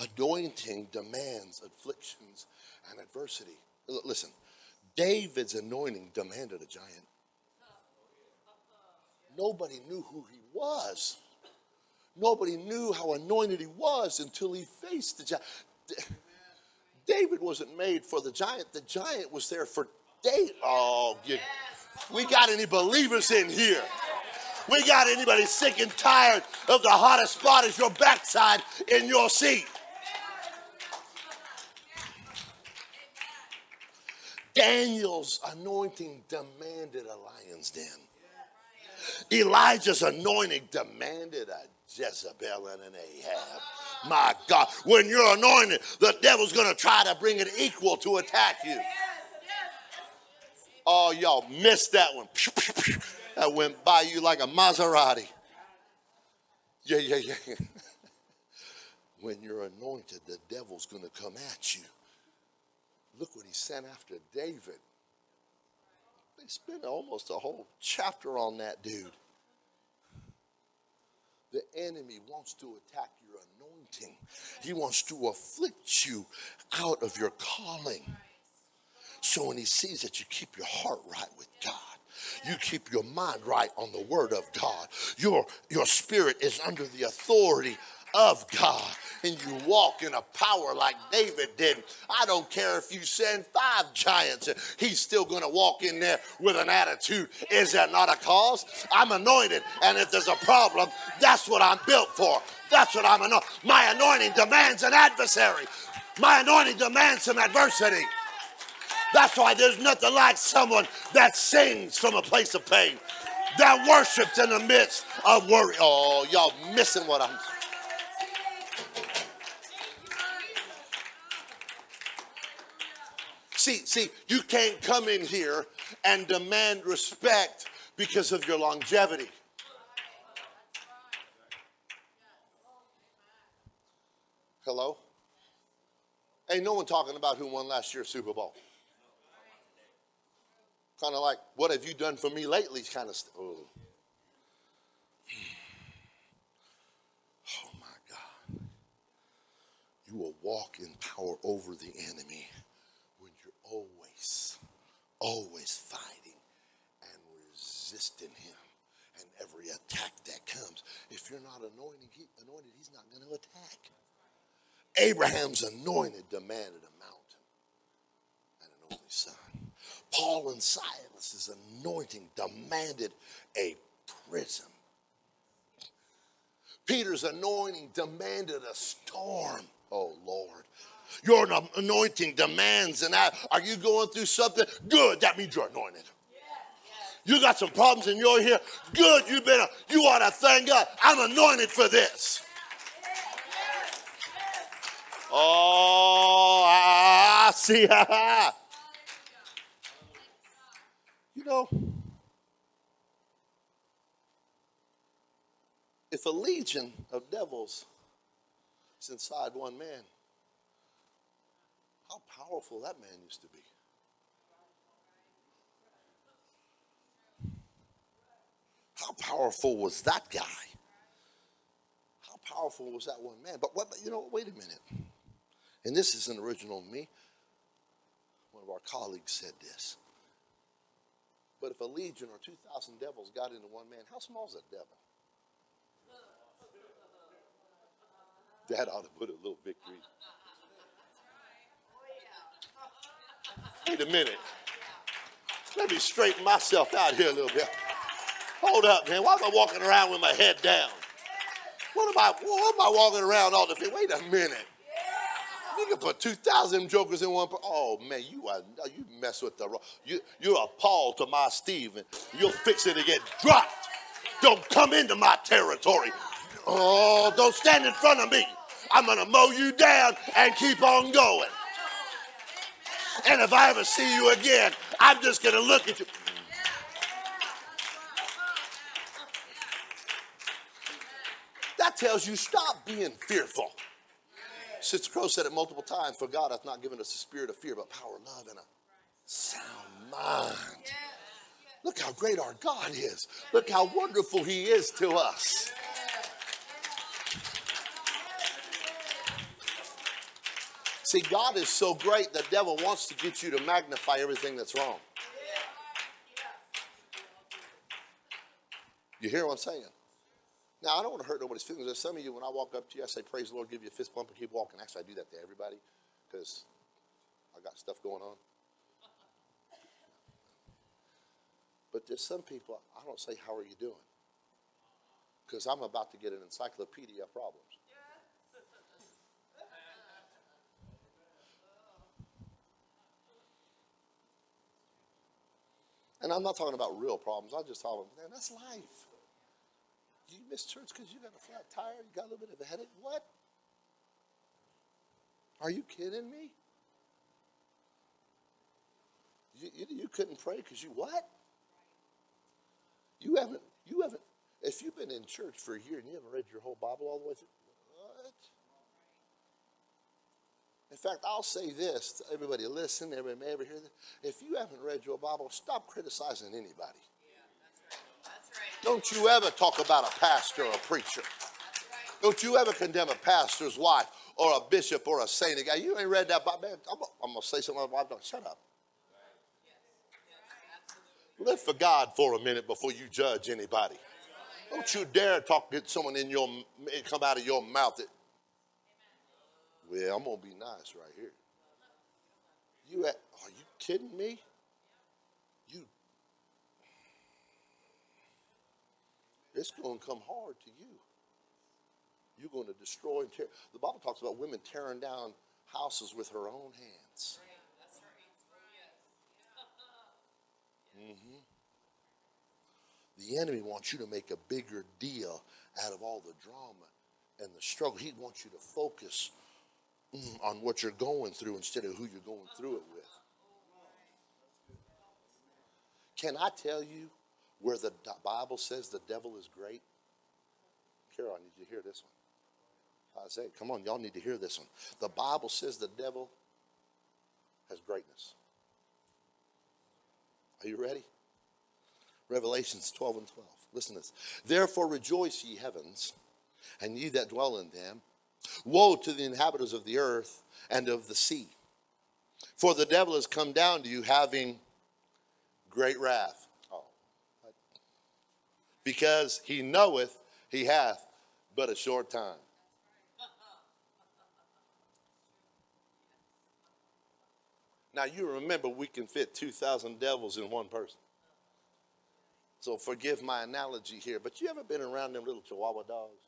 Anointing demands afflictions and adversity. Listen, David's anointing demanded a giant. Nobody knew who he was. Nobody knew how anointed he was until he faced the giant. David wasn't made for the giant. The giant was there for David. Oh, we got any believers in here? We got anybody sick and tired of the hottest spot is your backside in your seat? Daniel's anointing demanded a lion's den. Elijah's anointing demanded a Jezebel and an Ahab. My God, when you're anointed, the devil's going to try to bring an equal to attack you. Oh, y'all missed that one. That went by you like a Maserati. Yeah, yeah, yeah. When you're anointed, the devil's going to come at you. Look what he sent after David. They spent almost a whole chapter on that dude. The enemy wants to attack your anointing. He wants to afflict you out of your calling. So when he sees that you keep your heart right with God, you keep your mind right on the word of God, your, your spirit is under the authority of God and you walk in a power like David did, I don't care if you send five giants, he's still going to walk in there with an attitude. Is that not a cause? I'm anointed, and if there's a problem, that's what I'm built for. That's what I'm anointed. My anointing demands an adversary. My anointing demands some adversity. That's why there's nothing like someone that sings from a place of pain, that worships in the midst of worry. Oh, y'all missing what I'm See, see, you can't come in here and demand respect because of your longevity. Hello? Ain't no one talking about who won last year's Super Bowl. Kind of like, what have you done for me lately? Kind of. Oh. oh my God. You will walk in power over the enemy always, always fighting and resisting him and every attack that comes. If you're not anointed, he, anointed he's not going to attack. Abraham's anointed demanded a mountain and an only son. Paul and Silas's anointing demanded a prison. Peter's anointing demanded a storm. Oh Lord. Your anointing demands and I, are you going through something? Good, that means you're anointed. You got some problems and you're here. Good, you've been, a, you ought to thank God. I'm anointed for this. Oh, I see. you know, if a legion of devils is inside one man, how powerful that man used to be. How powerful was that guy? How powerful was that one man? But what, you know, wait a minute and this isn't original me, one of our colleagues said this. But if a legion or 2,000 devils got into one man, how small is that devil? That ought to put a little victory. Wait a minute. Let me straighten myself out here a little bit. Hold up, man. Why am I walking around with my head down? What am I, what am I walking around all the time? Wait a minute. You can put 2,000 jokers in one. Oh, man, you are, you mess with the, you, you're a Paul to my Stephen. You'll fix it to get dropped. Don't come into my territory. Oh, don't stand in front of me. I'm going to mow you down and keep on going. And if I ever see you again, I'm just going to look at you. That tells you stop being fearful. Sister Crow said it multiple times for God hath not given us a spirit of fear, but power, love, and a sound mind. Look how great our God is. Look how wonderful He is to us. See, God is so great, the devil wants to get you to magnify everything that's wrong. You hear what I'm saying? Now, I don't want to hurt nobody's feelings. There's some of you, when I walk up to you, I say, Praise the Lord, give you a fist bump and keep walking. Actually, I do that to everybody because I got stuff going on. But there's some people, I don't say, How are you doing? Because I'm about to get an encyclopedia of problems. And I'm not talking about real problems. I'm just talking, man, that's life you miss church because you got a flat tire? You got a little bit of a headache? What? Are you kidding me? You, you, you couldn't pray because you what? You haven't, you haven't, if you've been in church for a year and you haven't read your whole Bible all the way through, what? In fact, I'll say this to everybody listen, everybody may ever hear this. If you haven't read your Bible, stop criticizing anybody. That's right. That's right. Don't you ever talk about a pastor or a preacher. Right. Don't you ever condemn a pastor's wife or a bishop or a saint. Guy, you ain't read that Bible. I'm, I'm going to say something about that. Shut up. Live for God for a minute before you judge anybody. Don't you dare talk get someone in your come out of your mouth that. Well, I'm gonna be nice right here. You at, are you kidding me? You it's to come hard to you. You're going to destroy and tear. The Bible talks about women tearing down houses with her own hands. Mm-hmm. The enemy wants you to make a bigger deal out of all the drama and the struggle. He wants you to focus Mm, on what you're going through instead of who you're going through it with. Can I tell you where the Bible says the devil is great? Carol, I need you to hear this one. I say, come on, y'all need to hear this one. The Bible says the devil has greatness. Are you ready? Revelations 12 and 12. Listen to this. Therefore rejoice, ye heavens, and ye that dwell in them. Woe to the inhabitants of the earth and of the sea. For the devil has come down to you having great wrath. Oh. Because he knoweth he hath but a short time. Now you remember we can fit 2,000 devils in one person. So forgive my analogy here, but you ever been around them little chihuahua dogs?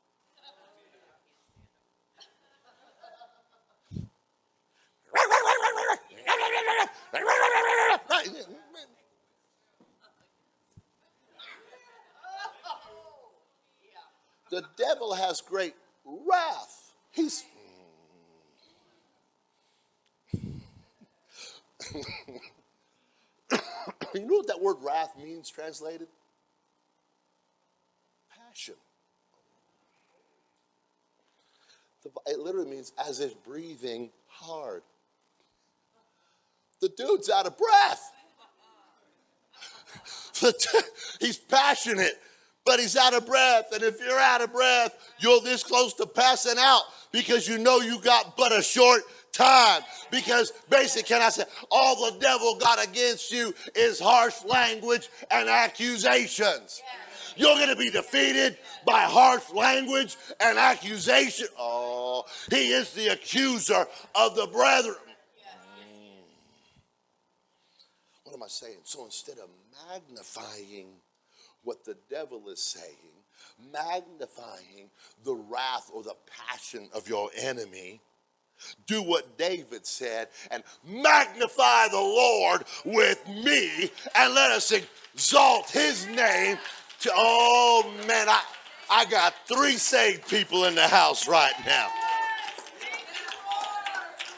The devil has great wrath. He's you know what that word wrath means translated? Passion. It literally means as if breathing hard. The dude's out of breath. He's passionate but he's out of breath. And if you're out of breath, you're this close to passing out because you know you got but a short time. Because basically, can I say, all the devil got against you is harsh language and accusations. You're going to be defeated by harsh language and accusation. Oh, he is the accuser of the brethren. Hmm. What am I saying? So instead of magnifying what the devil is saying, magnifying the wrath or the passion of your enemy. Do what David said and magnify the Lord with me and let us exalt his name to, oh man, I, I got three saved people in the house right now.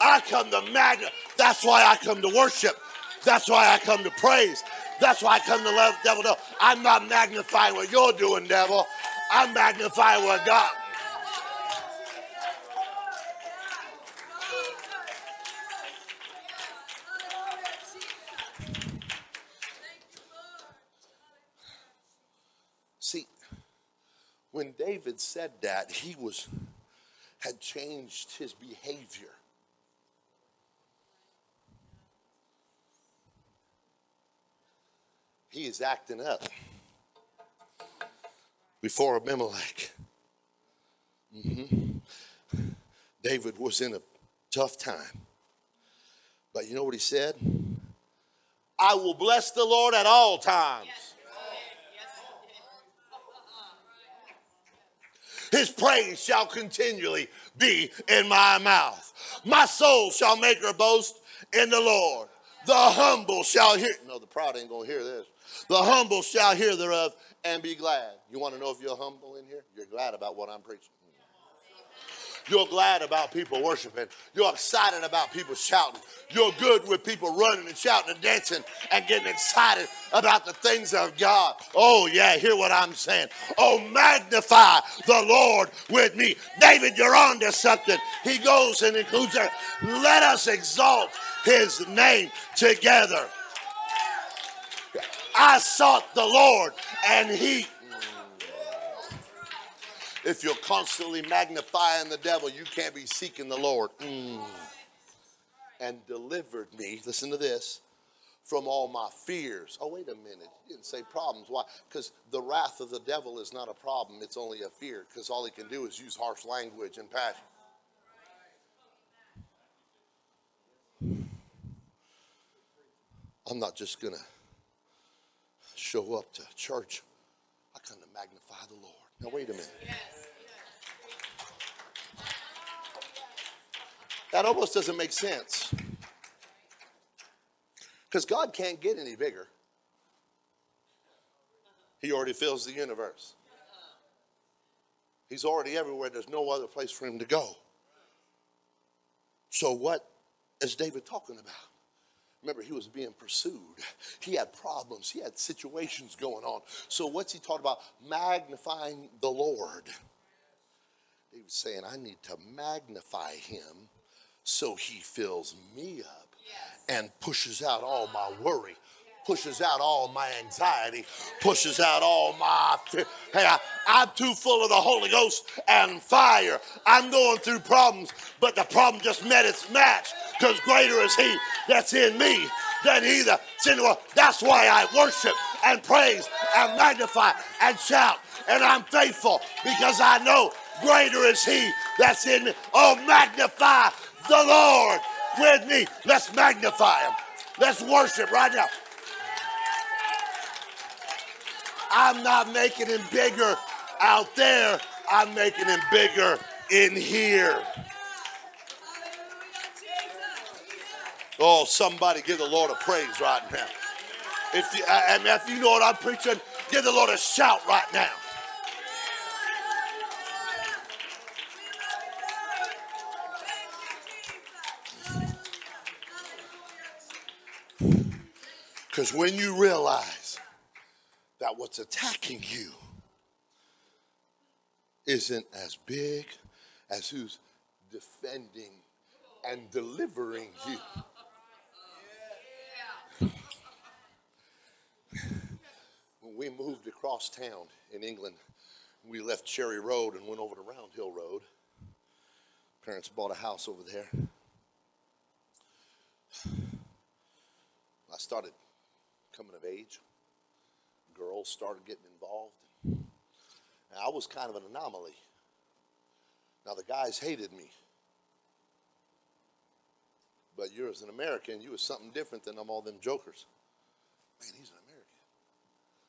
I come to magnify. That's why I come to worship. That's why I come to praise. That's why I come to let the devil know I'm not magnifying what you're doing, devil. I'm magnifying what God. See, when David said that, he was had changed his behavior. He is acting up before Abimelech. Mm-hmm. David was in a tough time. But you know what he said? I will bless the Lord at all times. His praise shall continually be in my mouth. My soul shall make her boast in the Lord. The humble shall hear. No, the proud ain't going to hear this. The humble shall hear thereof and be glad. You want to know if you're humble in here? You're glad about what I'm preaching. You're glad about people worshiping. You're excited about people shouting. You're good with people running and shouting and dancing and getting excited about the things of God. Oh, yeah, hear what I'm saying. Oh, magnify the Lord with me. David, you're on to something. He goes and includes there. Let us exalt his name together. I sought the Lord and he. If you're constantly magnifying the devil, you can't be seeking the Lord. Mm. And delivered me, listen to this, from all my fears. Oh, wait a minute. He didn't say problems. Why? Because the wrath of the devil is not a problem, it's only a fear, because all he can do is use harsh language and passion. I'm not just going to show up to church, I come to magnify the Lord. Now, wait a minute. That almost doesn't make sense. Because God can't get any bigger. He already fills the universe. He's already everywhere. There's no other place for him to go. So, what is David talking about? Remember, he was being pursued. He had problems. He had situations going on. So, what's he talking about? Magnifying the Lord. He was saying, I need to magnify him so he fills me up and pushes out all my worry, pushes out all my anxiety, pushes out all my fear. Hey, I, I'm too full of the Holy Ghost and fire. I'm going through problems, but the problem just met its match because greater is He that's in me than He that's in the world. That's why I worship and praise and magnify and shout. And I'm faithful because I know greater is He that's in me. Oh, magnify the Lord with me. Let's magnify Him. Let's worship right now. I'm not making him bigger out there. I'm making him bigger in here. Oh, somebody give the Lord a praise right now. If you, and if you know what I'm preaching, give the Lord a shout right now. Because when you realize that what's attacking you isn't as big as who's defending and delivering you. When we moved across town in England, we left Cherry Road and went over to Round Hill Road. Parents bought a house over there. I started coming of age. Girls started getting involved. And I was kind of an anomaly. Now, the guys hated me. But you're as an American, you was something different than them, all them jokers. Man, he's an American.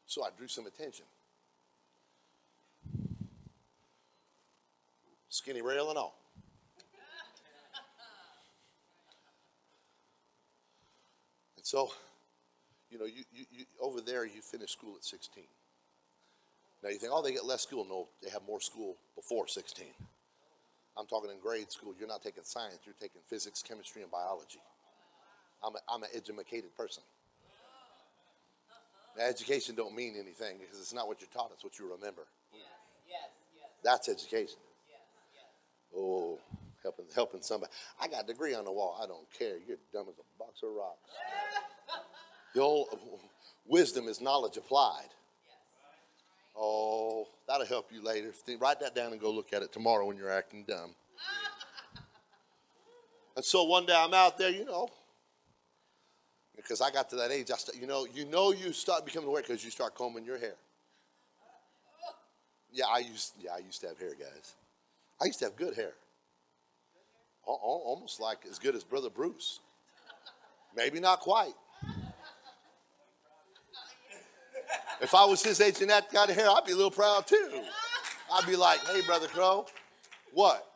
So I drew some attention. Skinny rail and all. And so, you know, you, you, you over there you finish school at 16. Now you think, oh, they get less school. No, they have more school before 16. I'm talking in grade school. You're not taking science. You're taking physics, chemistry, and biology. I'm, a, I'm an educated person. Now, education don't mean anything because it's not what you're taught. It's what you remember. Yes, yes, yes, That's education. yes, yes. Oh, helping helping somebody. I got a degree on the wall. I don't care. You're dumb as a box of rocks. The old wisdom is knowledge applied. Oh, that'll help you later. Write that down and go look at it tomorrow when you're acting dumb. And so one day I'm out there, you know, because I got to that age. I st- you know, you know, you start becoming aware because you start combing your hair. Yeah, I used. Yeah, I used to have hair, guys. I used to have good hair. Al- al- Almost like as good as Brother Bruce. Maybe not quite. If I was his age and that of hair, I'd be a little proud too. I'd be like, hey, Brother Crow, what?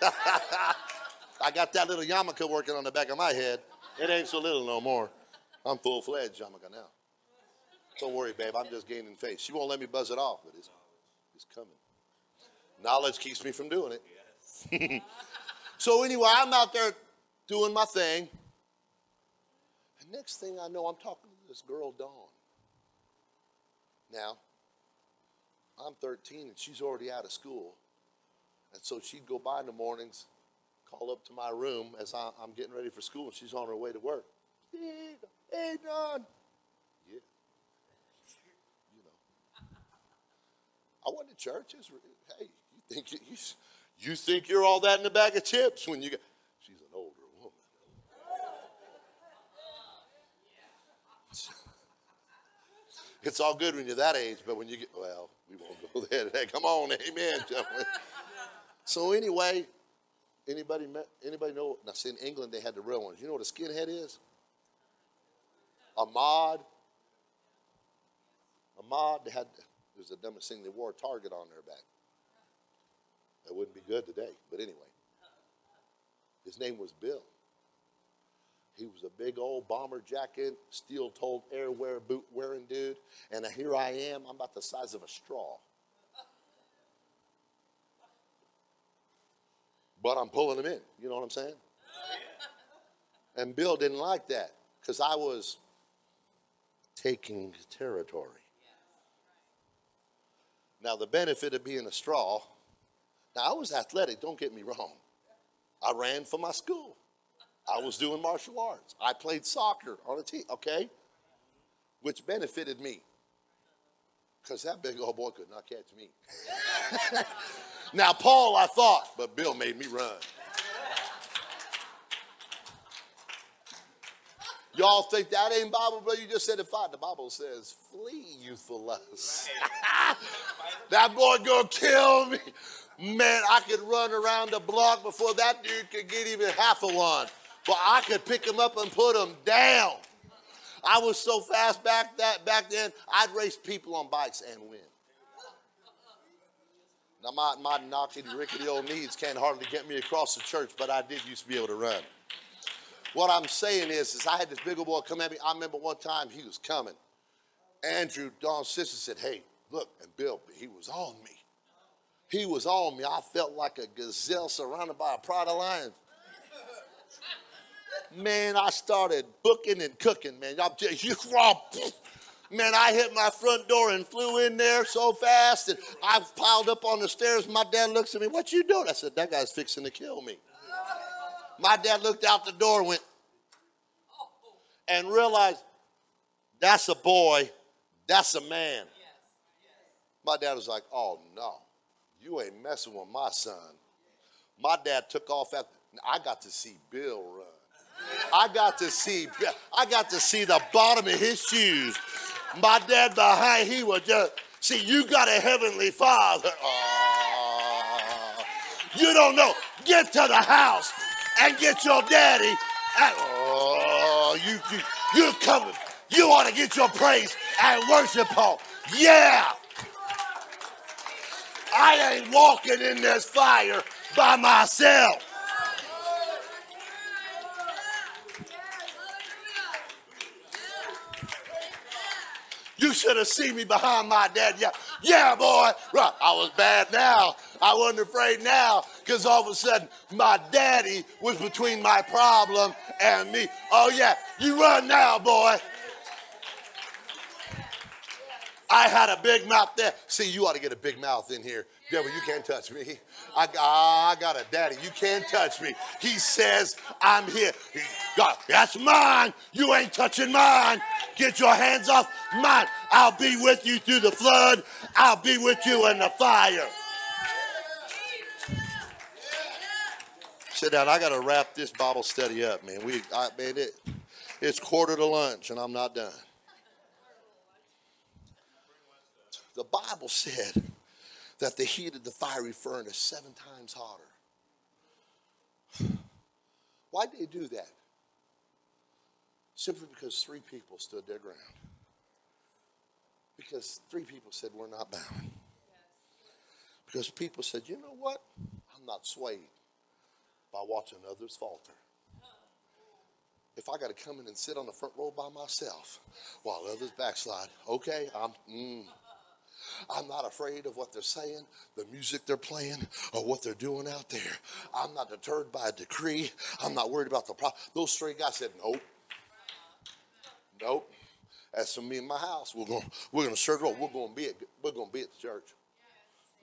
I got that little yarmulke working on the back of my head. It ain't so little no more. I'm full fledged yarmulke now. Don't worry, babe. I'm just gaining faith. She won't let me buzz it off, but it's, it's coming. Knowledge keeps me from doing it. so anyway, I'm out there doing my thing. And next thing I know, I'm talking to this girl, Dawn. Now, I'm 13 and she's already out of school. And so she'd go by in the mornings, call up to my room as I, I'm getting ready for school, and she's on her way to work. Hey, Dawn. Yeah. You know. I went to church. Hey, you think you, you, think you're all that in a bag of chips when you get. She's an older woman. It's all good when you're that age, but when you get well, we won't go there today. Come on, amen. gentlemen. So anyway, anybody met, anybody know? Now, see, in England they had the real ones. You know what a skinhead is? A mod. A mod. They had. It was the dumbest thing. They wore a target on their back. That wouldn't be good today, but anyway. His name was Bill. He was a big old bomber jacket, steel toed AirWair boot wearing dude. And here I am, I'm about the size of a straw. But I'm pulling him in. You know what I'm saying? And Bill didn't like that because I was taking territory. Now, the benefit of being a straw, now I was athletic, don't get me wrong. I ran for my school. I was doing martial arts. I played soccer on a team, okay? Which benefited me. Because that big old boy could not catch me. now, Paul, I thought, but Bill made me run. Y'all think that ain't Bible, but you just said it fine. The Bible says, flee youthful lusts. that boy gonna kill me. Man, I could run around the block before that dude could get even half of one. But I could pick him up and put him down. I was so fast back that back then, I'd race people on bikes and win. Now my, my knockety rickety old knees can't hardly get me across the church, but I did used to be able to run. What I'm saying is, is I had this big old boy come at me. I remember one time he was coming. Andrew, Dawn's sister said, hey, look, and Bill, he was on me. He was on me. I felt like a gazelle surrounded by a pride of lions. Man, I started booking and cooking, man. Y'all, you, man, I hit my front door and flew in there so fast, and I piled up on the stairs. My dad looks at me, "What you doing?" I said, "That guy's fixing to kill me." My dad looked out the door and went, and realized that's a boy, that's a man. My dad was like, "Oh no, you ain't messing with my son." My dad took off after. I got to see Bill run. I got to see. I got to see the bottom of his shoes. My dad behind, he was just. See, you got a heavenly father. Oh, you don't know. Get to the house and get your daddy. Oh, you, you, you coming. You ought to get your praise and worship on. Yeah. I ain't walking in this fire by myself. You should have seen me behind my dad. Yeah, yeah, boy. Right. I was bad now. I wasn't afraid now because all of a sudden my daddy was between my problem and me. Oh, yeah, you run now, boy. I had a big mouth there. See, you ought to get a big mouth in here. Devil, you can't touch me. I, I got a daddy. You can't touch me. He says, I'm here. He, God, that's mine. You ain't touching mine. Get your hands off mine. I'll be with you through the flood. I'll be with you in the fire. Sit down. I got to wrap this Bible study up, man. We, I, man, it, it's quarter to lunch, and I'm not done. The Bible said that the heat of the fiery furnace seven times hotter. Why did they do that? Simply because three people stood their ground. Because three people said, We're not bowing. Because people said, You know what? I'm not swayed by watching others falter. If I got to come in and sit on the front row by myself while others backslide, okay, I'm. Mm, I'm not afraid of what they're saying, the music they're playing, or what they're doing out there. I'm not deterred by a decree. I'm not worried about the problem. Those three guys said, Nope. Nope. As for me and my house, we're going we're the Lord. We're going to be at we're to be at the church.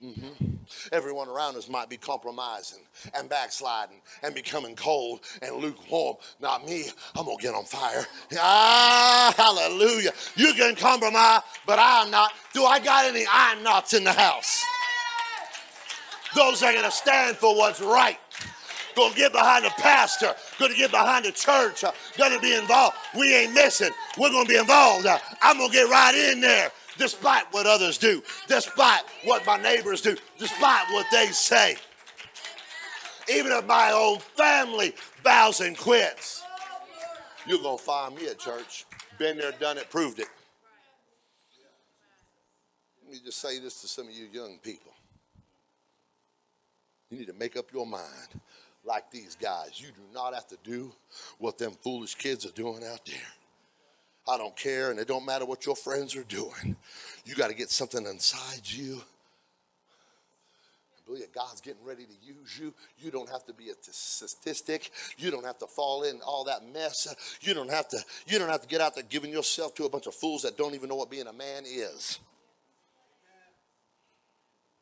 Mm-hmm. Everyone around us might be compromising and backsliding and becoming cold and lukewarm. Not me. I'm going to get on fire. Ah, hallelujah. You can compromise, but I'm not. Do I got any I'm in the house? Those are going to stand for what's right. Going to get behind the pastor. Going to get behind the church. Going to be involved. We ain't missing. We're going to be involved. I'm going to get right in there despite what others do, despite what my neighbors do, despite what they say. Even if my own family bows and quits, you're going to find me at church. Been there, done it, proved it. Let me just say this to some of you young people. You need to make up your mind. like these guys. You do not have to do what them foolish kids are doing out there. I don't care, and it don't matter what your friends are doing. You got to get something inside you. I believe God's getting ready to use you. You don't have to be a statistic. You don't have to fall in all that mess. You don't have to. You don't have to get out there giving yourself to a bunch of fools that don't even know what being a man is.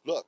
Look,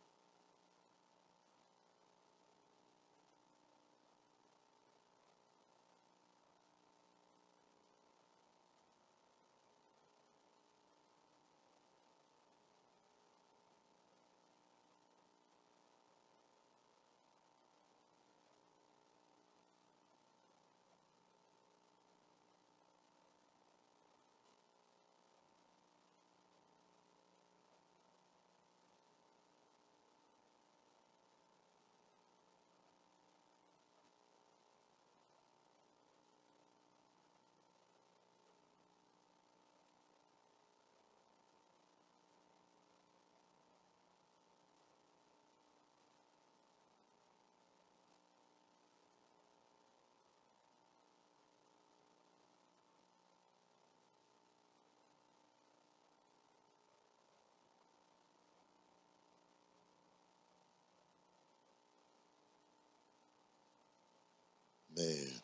man.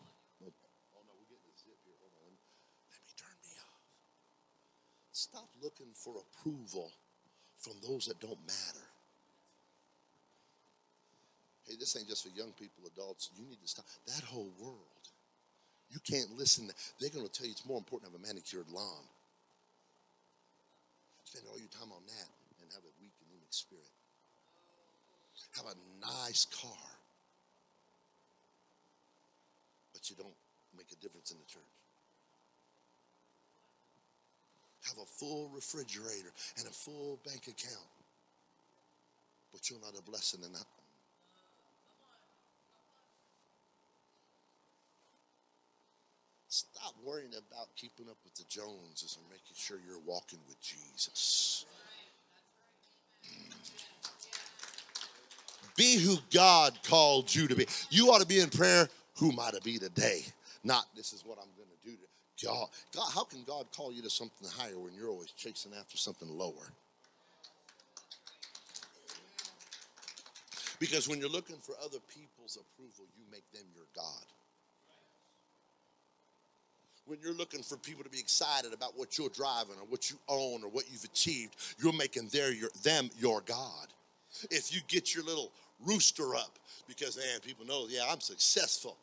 Oh no, we're getting a zip here. Hold on. Let me turn me off. Stop looking for approval from those that don't matter. Hey, this ain't just for young people, adults. You need to stop. That whole world. You can't listen. They're going to tell you it's more important to have a manicured lawn. Spend all your time on that and have a weak and anemic spirit. Have a nice car, but you don't make a difference in the church. Have a full refrigerator and a full bank account, but you're not a blessing in that. Stop worrying about keeping up with the Joneses and making sure you're walking with Jesus. Be who God called you to be. You ought to be in prayer. Who am I to be today? Not this is what I'm going to do. God, God, how can God call you to something higher when you're always chasing after something lower? Because when you're looking for other people's approval, you make them your God. When you're looking for people to be excited about what you're driving or what you own or what you've achieved, you're making their, your, them your God. If you get your little rooster up because, man, people know, yeah, I'm successful.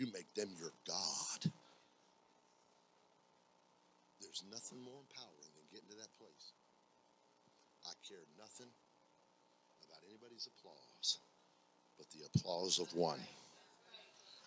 You make them your God, there's nothing more empowering than getting to that place. I care nothing about anybody's applause but the applause of one.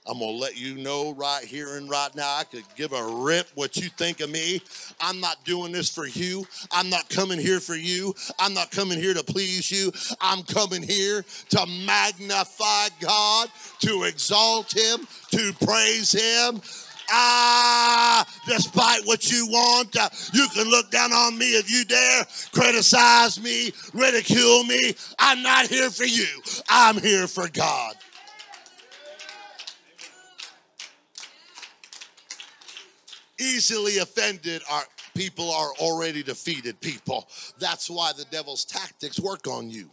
I'm going to let you know right here and right now. I could give a rip what you think of me. I'm not doing this for you. I'm not coming here for you. I'm not coming here to please you. I'm coming here to magnify God, to exalt Him, to praise Him. Ah, despite what you want, uh, you can look down on me if you dare, criticize me, ridicule me. I'm not here for you. I'm here for God. Easily offended are people are already defeated people. That's why the devil's tactics work on you.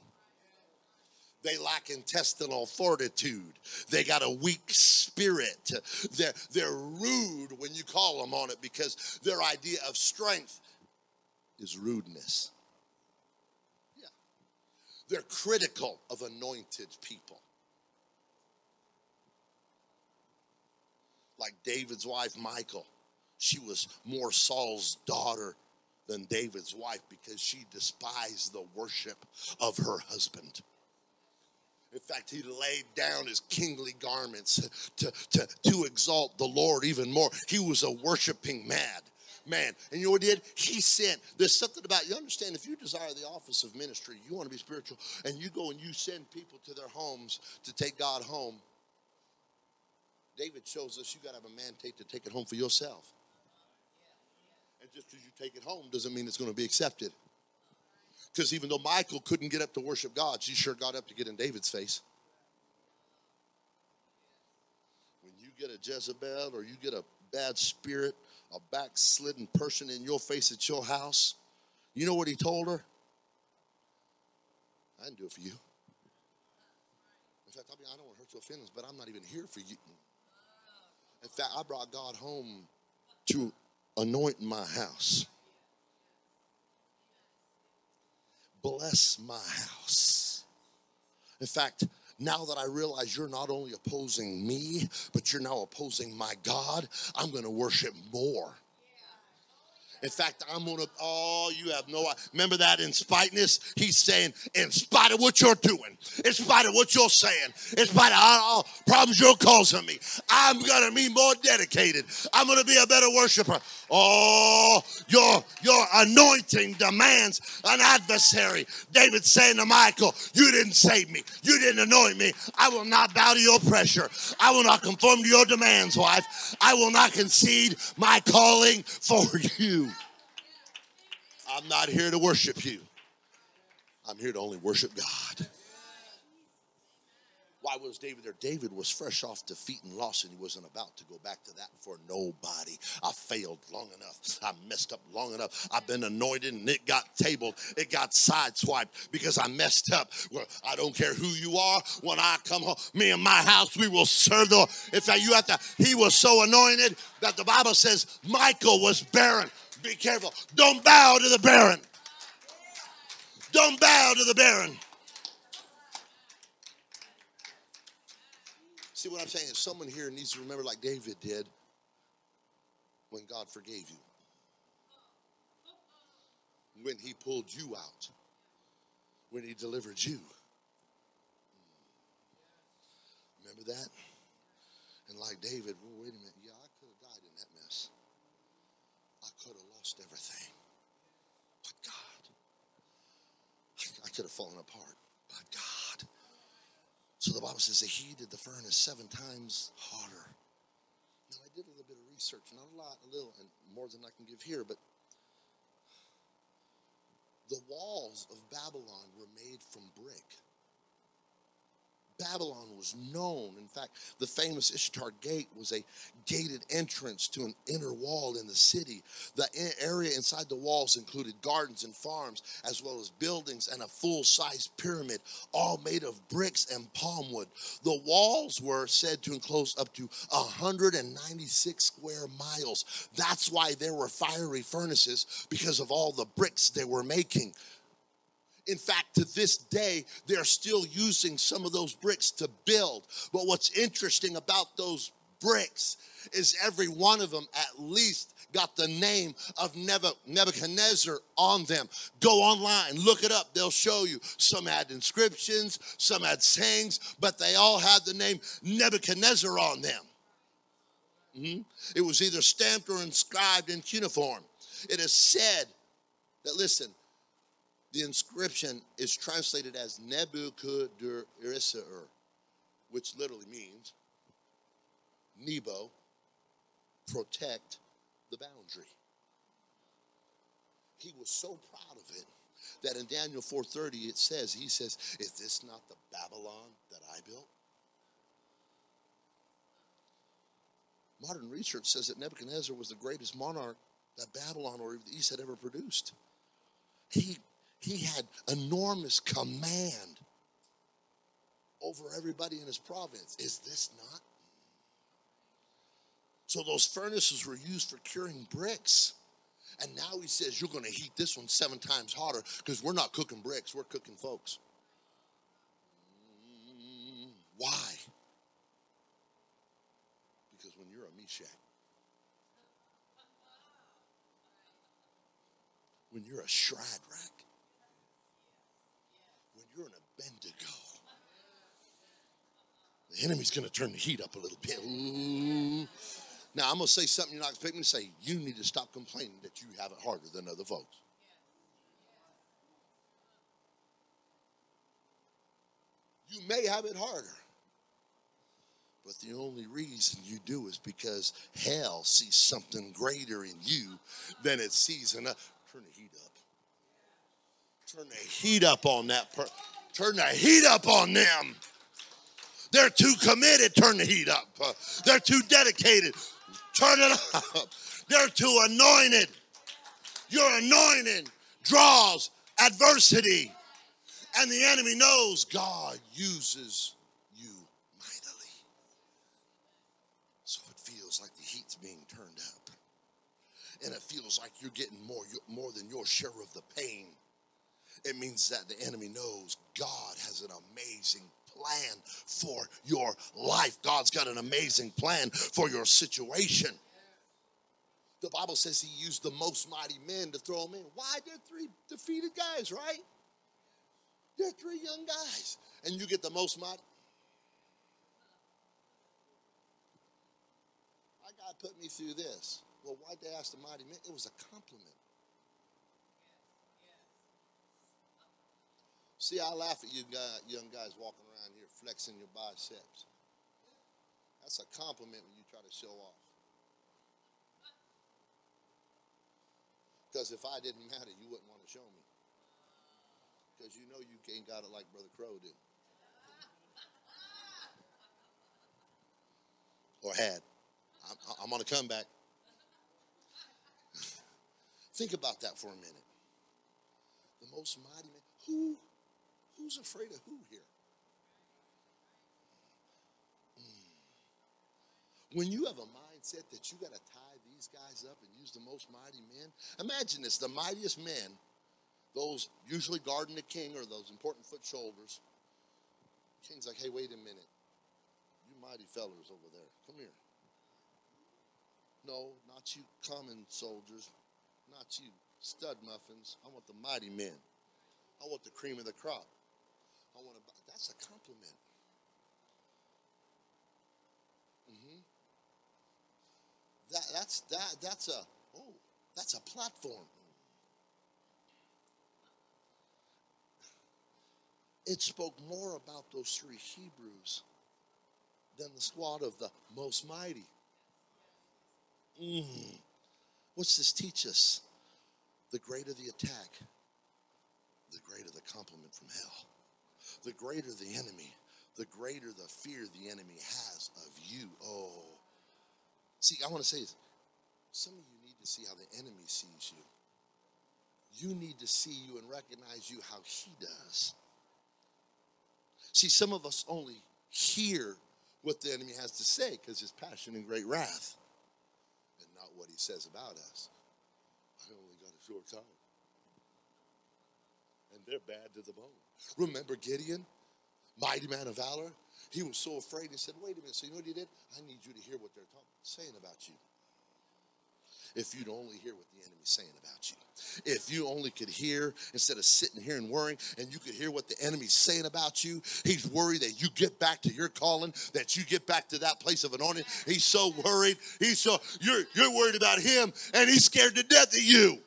They lack intestinal fortitude. They got a weak spirit. They're, they're rude when you call them on it because their idea of strength is rudeness. Yeah. They're critical of anointed people. Like David's wife, Michal she was more Saul's daughter than David's wife because she despised the worship of her husband. In fact, he laid down his kingly garments to, to, to exalt the Lord even more. He was a worshiping mad man. And you know what he did? He sent. There's something about you understand if you desire the office of ministry, you want to be spiritual, and you go and you send people to their homes to take God home. David shows us you got to have a mandate to take it home for yourself. Just because you take it home doesn't mean it's going to be accepted. Because even though Michal couldn't get up to worship God, she sure got up to get in David's face. When you get a Jezebel or you get a bad spirit, a backslidden person in your face at your house, you know what he told her? I didn't do it for you. In fact, I mean, I don't want to hurt your feelings, but I'm not even here for you. In fact, I brought God home to anoint my house. Bless my house. In fact, now that I realize you're not only opposing me, but you're now opposing my God, I'm going to worship more. In fact, I'm gonna, oh, you have no remember that in spiteness? He's saying, in spite of what you're doing, in spite of what you're saying, in spite of all problems you're causing me, I'm gonna be more dedicated. I'm gonna be a better worshiper. Oh, your your anointing demands an adversary. David saying to Michal, You didn't save me, you didn't anoint me. I will not bow to your pressure, I will not conform to your demands, wife. I will not concede my calling for you. I'm not here to worship you. I'm here to only worship God. Why was David there? David was fresh off defeat and loss, and he wasn't about to go back to that for nobody. I failed long enough. I messed up long enough. I've been anointed, and it got tabled. It got sideswiped because I messed up. Well, I don't care who you are. When I come home, me and my house, we will serve the Lord. Fact, you have to. He was so anointed that the Bible says Michal was barren. Be careful. Don't bow to the barren. Don't bow to the barren. See what I'm saying? Someone here needs to remember, like David did, when God forgave you, when He pulled you out, when He delivered you. Remember that? And like David, well, wait a minute. Yeah, I could have died in that mess. I could have lost everything. But God, I could have fallen apart. But God. So the Bible says they heated the furnace seven times hotter. Now I did a little bit of research, not a lot, a little, and more than I can give here, but the walls of Babylon were made from brick. Babylon was known. In fact, the famous Ishtar Gate was a gated entrance to an inner wall in the city. The area inside the walls included gardens and farms, as well as buildings and a full sized pyramid, all made of bricks and palm wood. The walls were said to enclose up to 196 square miles. That's why there were fiery furnaces, because of all the bricks they were making. In fact, to this day, they're still using some of those bricks to build. But what's interesting about those bricks is every one of them at least got the name of Nebuchadnezzar on them. Go online, look it up, they'll show you. Some had inscriptions, some had sayings, but they all had the name Nebuchadnezzar on them. Mm-hmm. It was either stamped or inscribed in cuneiform. It is said that, listen, the inscription is translated as Nebuchadnezzar, which literally means Nebo, protect the boundary. He was so proud of it that in Daniel 4:30 it says, he says, "Is this not the Babylon that I built?" Modern research says that Nebuchadnezzar was the greatest monarch that Babylon or the East had ever produced. He he had enormous command over everybody in his province. Is this not? So those furnaces were used for curing bricks. And now he says, You're going to heat this one seven times hotter because we're not cooking bricks, we're cooking folks. Why? Because when you're a Meshach, when you're a Shadrach, Abednego. The enemy's going to turn the heat up a little bit. Now, I'm going to say something you're not expecting to say. You need to stop complaining that you have it harder than other folks. You may have it harder. But the only reason you do is because hell sees something greater in you than it sees in us. Turn the heat up. Turn the heat up on that person. Turn the heat up on them. They're too committed. Turn the heat up. They're too dedicated. Turn it up. They're too anointed. Your anointing draws adversity. And the enemy knows God uses you mightily. So it feels like the heat's being turned up. And it feels like you're getting more, more than your share of the pain. It means that the enemy knows God has an amazing plan for your life. God's got an amazing plan for your situation. The Bible says he used the most mighty men to throw them in. Why? They're three defeated guys, right? They're three young guys. And you get the most mighty. My God put me through this. Well, why'd they ask the mighty men? It was a compliment. See, I laugh at you guys, young guys walking around here flexing your biceps. That's a compliment when you try to show off. Because if I didn't matter, you wouldn't want to show me. Because you know you ain't got it like Brother Crow did. Or had. I'm, I'm on a comeback. Think about that for a minute. The most mighty man. Who Who's afraid of who here? Mm. When you have a mindset that you got to tie these guys up and use the most mighty men, imagine this the mightiest men, those usually guarding the king or those important foot shoulders. King's like, hey, wait a minute. You mighty fellers over there, come here. No, not you common soldiers, not you stud muffins. I want the mighty men. I want the cream of the crop. I want to buy. That's a compliment. Mm-hmm. That, that's that that's a oh that's a platform. It spoke more about those three Hebrews than the squad of the most mighty. Mm. What's this teach us? The greater the attack, the greater the compliment from hell the greater the enemy, the greater the fear the enemy has of you. Oh. See, I want to say this. Some of you need to see how the enemy sees you. You need to see you and recognize you how he does. See, some of us only hear what the enemy has to say because his passion and great wrath, and not what he says about us. I only got a short time. And they're bad to the bone. Remember Gideon, mighty man of valor? He was so afraid. He said, Wait a minute. So, you know what he did? I need you to hear what they're talking, saying about you. If you'd only hear what the enemy's saying about you. If you only could hear instead of sitting here and worrying, and you could hear what the enemy's saying about you, he's worried that you get back to your calling, that you get back to that place of anointing. He's so worried. He's so you're you're worried about him, and he's scared to death of you.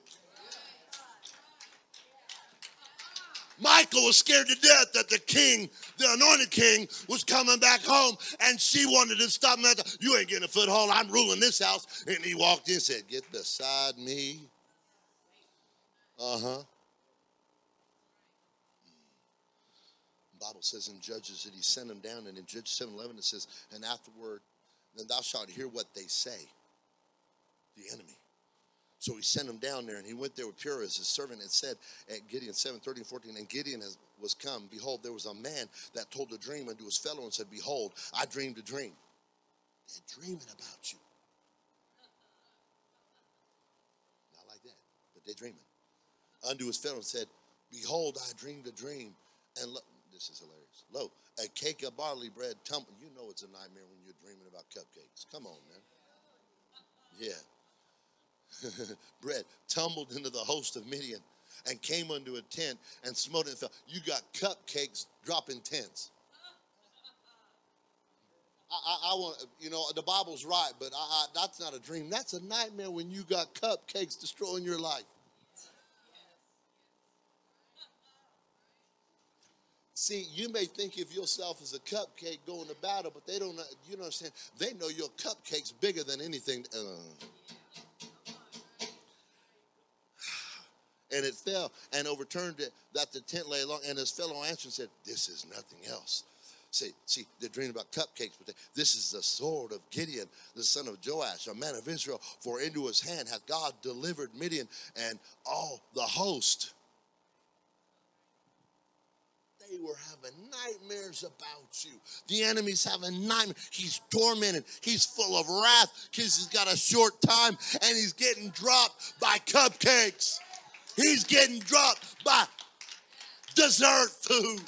Michal was scared to death that the king, the anointed king, was coming back home, and she wanted to stop him. You ain't getting a foothold. I'm ruling this house. And he walked in and said, Get beside me. Uh huh. Bible says in Judges that he sent them down, and in Judges 7 11 it says, And afterward, then thou shalt hear what they say, the enemy. So he sent him down there, and he went there with Purah his servant and said at Gideon 7, 13, 14, and Gideon has, was come. Behold, there was a man that told a dream unto his fellow and said, Behold, I dreamed a dream. They're dreaming about you. Not like that, but they're dreaming. Unto his fellow and said, Behold, I dreamed a dream. And lo, this is hilarious. Lo, a cake of barley bread tumble. You know it's a nightmare when you're dreaming about cupcakes. Come on, man. Yeah. bread tumbled into the host of Midian and came unto a tent and smote it and fell. You got cupcakes dropping tents. I, I, want, you know, the Bible's right, but I, that's not a dream. That's a nightmare when you got cupcakes destroying your life. See, you may think of yourself as a cupcake going to battle, but they don't. You know what I'm saying? They know your cupcake's bigger than anything. Uh, and it fell and overturned it that the tent lay along. And his fellow answered and said, This is nothing else Say, see, they're dreaming about cupcakes, but they, this is the sword of Gideon, the son of Joash, a man of Israel. For into his hand hath God delivered Midian and all the host. They were having nightmares about you. The enemy's having nightmares. He's tormented. He's full of wrath because he's got a short time and he's getting dropped by cupcakes. He's getting dropped by dessert food.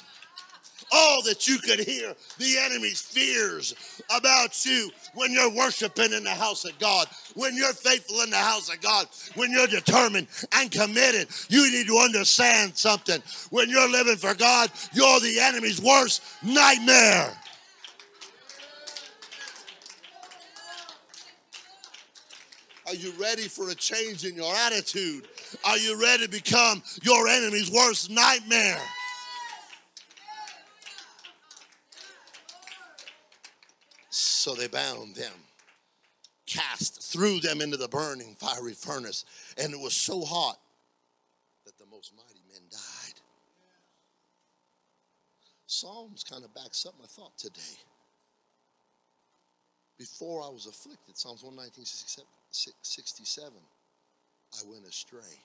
All that you could hear the enemy's fears about you when you're worshiping in the house of God, when you're faithful in the house of God, when you're determined and committed. You need to understand something. When you're living for God, you're the enemy's worst nightmare. Are you ready for a change in your attitude? Are you ready to become your enemy's worst nightmare? So they bound them, cast, threw them into the burning fiery furnace, and it was so hot that the most mighty men died. Psalms kind of backs up my thought today. Before I was afflicted, Psalms 119, 67, I went astray.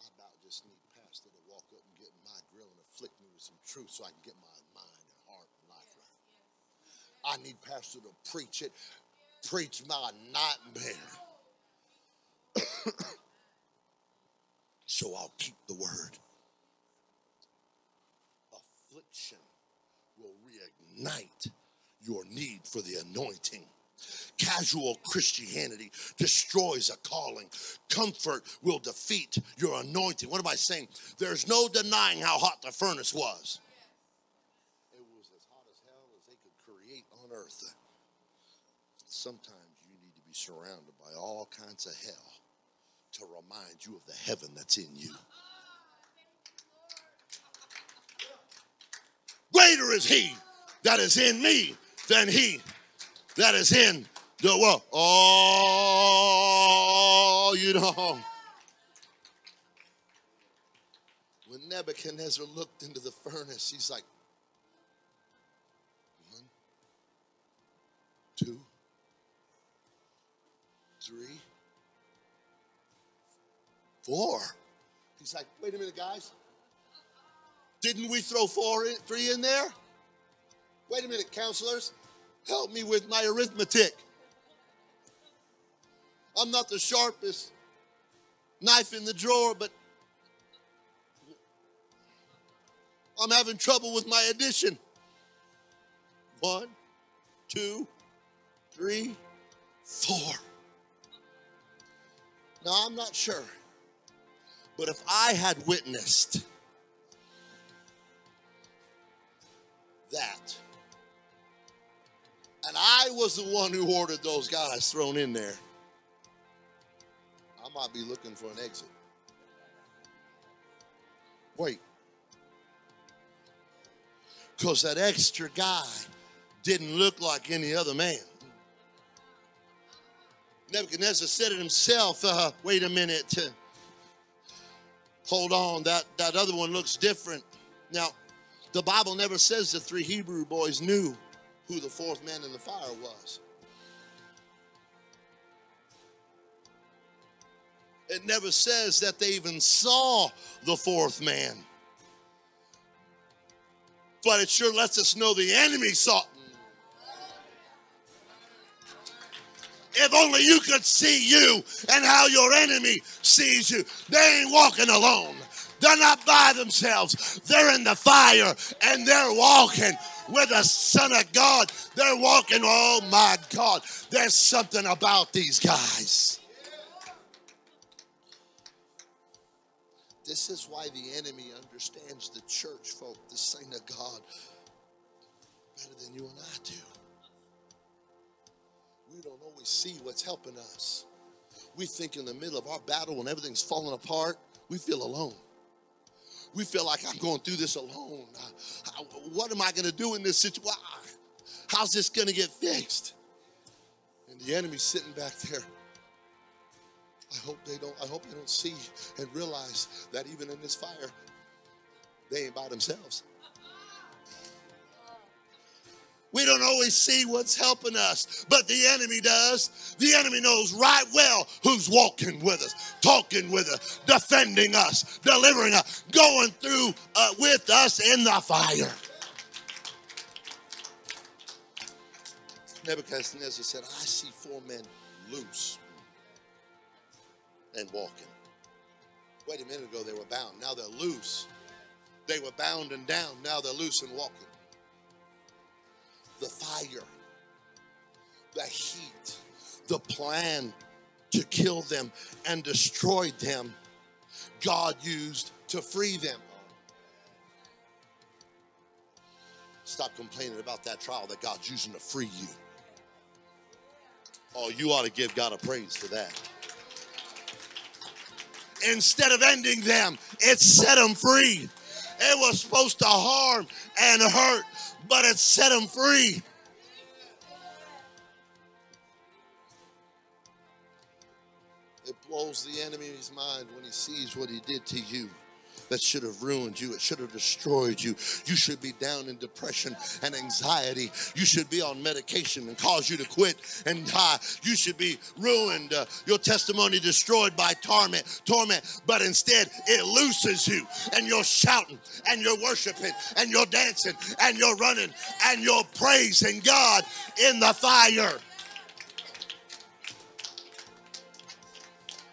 I about just need pastor to walk up and get my grill and afflict me with some truth so I can get my mind and heart and life right. I need pastor to preach it, preach my nightmare. so I'll keep the word. Affliction will reignite your need for the anointing. Casual Christianity destroys a calling. Comfort will defeat your anointing. What am I saying? There's no denying how hot the furnace was. It was as hot as hell as they could create on earth. Sometimes you need to be surrounded by all kinds of hell to remind you of the heaven that's in you. Greater is he that is in me than he that is in the world. Oh, you know. When Nebuchadnezzar looked into the furnace, he's like, one, two, three, four. He's like, wait a minute, guys. Didn't we throw four in, three in there? Wait a minute, counselors. Help me with my arithmetic. I'm not the sharpest knife in the drawer, but I'm having trouble with my addition. One, two, three, four. Now, I'm not sure, but if I had witnessed that, and I was the one who ordered those guys thrown in there, I might be looking for an exit. Wait. Because that extra guy didn't look like any other man. Nebuchadnezzar said it himself. Uh, wait a minute. Hold on, that, that other one looks different. Now, the Bible never says the three Hebrew boys knew who the fourth man in the fire was. It never says that they even saw the fourth man. But it sure lets us know the enemy saw. If only you could see you and how your enemy sees you. They ain't walking alone. They're not by themselves. They're in the fire and they're walking with the Son of God. They're walking, oh my God. There's something about these guys. This is why the enemy understands the church, folk, the saint of God, better than you and I do. We don't always see what's helping us. We think in the middle of our battle when everything's falling apart, we feel alone. We feel like I'm going through this alone. Uh, what am I going to do in this situation? How's this going to get fixed? And the enemy's sitting back there. I hope they don't. I hope they don't see and realize that even in this fire, They ain't by themselves. We don't always see what's helping us, but the enemy does. The enemy knows right well who's walking with us, talking with us, defending us, delivering us, going through uh, with us in the fire. Nebuchadnezzar said, I see four men loose and walking. Wait a minute ago, they were bound. Now they're loose. They were bound and down. Now they're loose and walking the fire, the heat, the plan to kill them and destroy them, God used to free them. Stop complaining about that trial that God's using to free you. Oh, you ought to give God a praise for that. Instead of ending them, it set them free. It was supposed to harm and hurt, but it set them free. It blows the enemy's mind when he sees what he did to you. That should have ruined you. It should have destroyed you. You should be down in depression and anxiety. You should be on medication and cause you to quit and die. You should be ruined. Uh, your testimony destroyed by torment, torment. But instead, it looses you, and you're shouting, and you're worshiping, and you're dancing, and you're running, and you're praising God in the fire.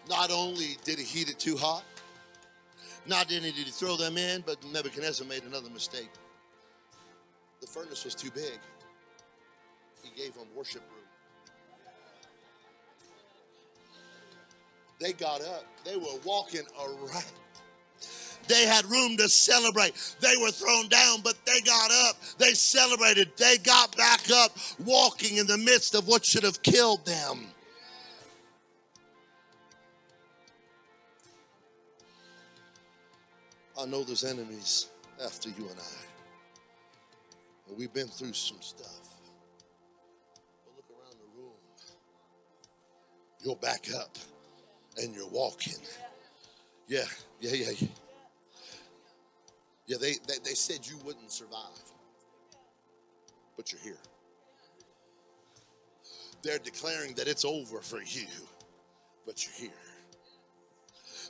Not only did he heat it too hot, not only did he throw them in, but Nebuchadnezzar made another mistake. The furnace was too big. He gave them worship room. They got up. They were walking around. They had room to celebrate. They were thrown down, but they got up. They celebrated. They got back up, walking in the midst of what should have killed them. I know there's enemies after you and I. And we've been through some stuff. But look around the room. You're back up and you're walking. Yeah, yeah, yeah. Yeah, yeah they, they, they said you wouldn't survive. But you're here. They're declaring that it's over for you, but you're here.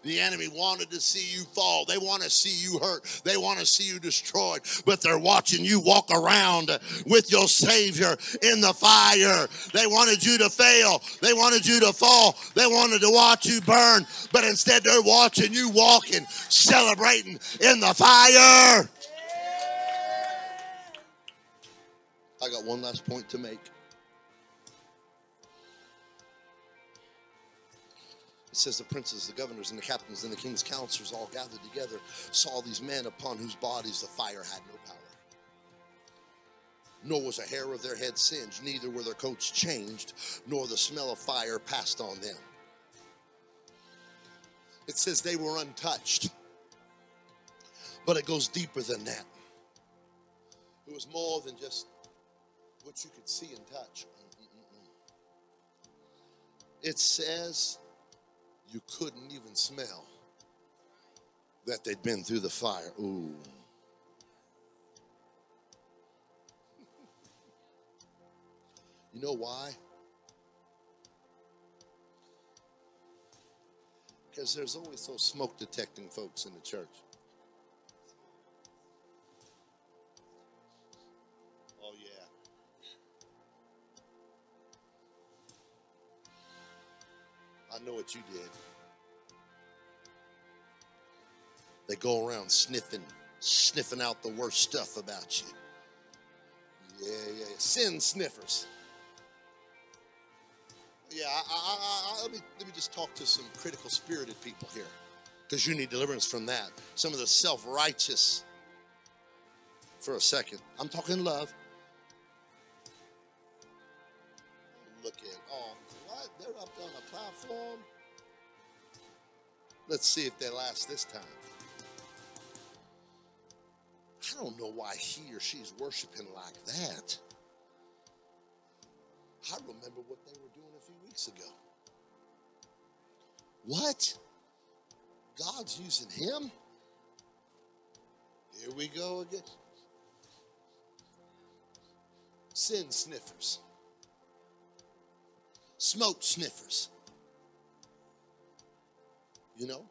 The enemy wanted to see you fall. They want to see you hurt. They want to see you destroyed. But they're watching you walk around with your Savior in the fire. They wanted you to fail. They wanted you to fall. They wanted to watch you burn. But instead, they're watching you walking, celebrating in the fire. I got one last point to make. Says the princes, the governors, and the captains, and the king's counselors all gathered together, saw these men upon whose bodies the fire had no power. Nor was a hair of their head singed, neither were their coats changed, nor the smell of fire passed on them. It says they were untouched, but it goes deeper than that. It was more than just what you could see and touch. It says you couldn't even smell that they'd been through the fire. Ooh. You know why? Because there's always those smoke detecting folks in the church. I know what you did. They go around sniffing, sniffing out the worst stuff about you. Yeah, yeah, yeah. sin sniffers. Yeah, I, I, I, let me let me just talk to some critical spirited people here, because you need deliverance from that. Some of the self righteous. For a second, I'm talking love. Look at what they're up on a platform. Let's see if they last this time. I don't know why he or she's worshiping like that. I remember what they were doing a few weeks ago. What? God's using him? Here we go again. Sin sniffers, smoke sniffers. You know?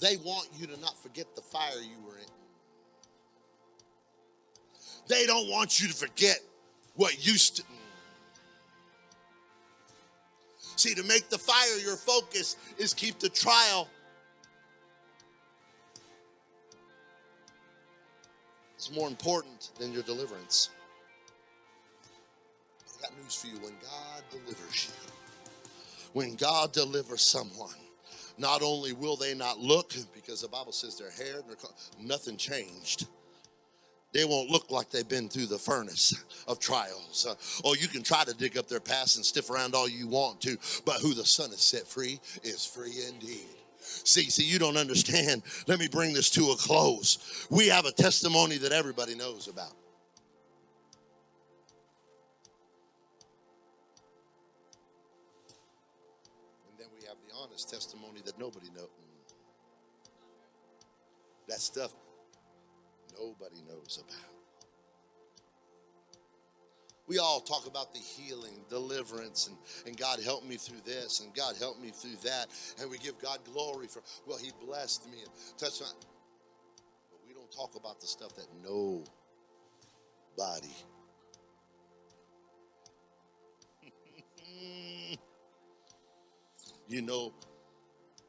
They want you to not forget the fire you were in. They don't want you to forget what used to. See, to make the fire your focus is keep the trial. It's more important than your deliverance. I got news for you. When God delivers you, when God delivers someone, not only will they not look, because the Bible says their hair and their co- nothing changed. They won't look like they've been through the furnace of trials. Uh, or you can try to dig up their past and stiff around all you want to, but who the Son has set free is free indeed. See, see, you don't understand. Let me bring this to a close. We have a testimony that everybody knows about. Testimony that nobody knows. Mm. That stuff nobody knows about. We all talk about the healing, deliverance, and, and God help me through this, and God help me through that. And we give God glory for, well, He blessed me and touched my. But we don't talk about the stuff that nobody you know,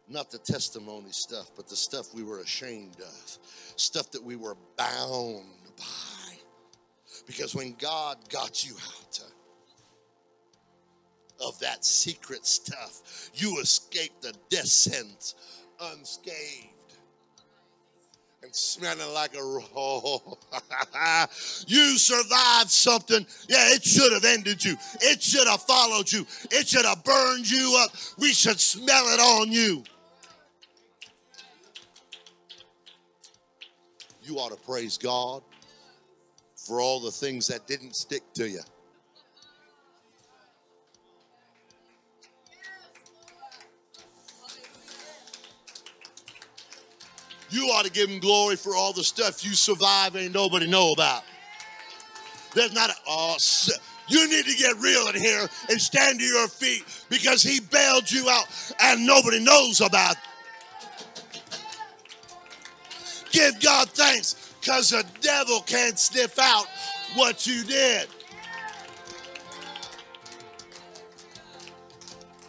not the testimony stuff, but the stuff we were ashamed of, stuff that we were bound by. Because when God got you out of that secret stuff, you escaped the sentence unscathed and smelling like a roll. you survived something. Yeah, it should have ended you. It should have followed you. It should have burned you up. We should smell it on you. You ought to praise God for all the things that didn't stick to you. You ought to give him glory for all the stuff you survive ain't nobody know about. There's not a, oh, you need to get real in here and stand to your feet because he bailed you out and nobody knows about. Give God thanks because the devil can't sniff out what you did.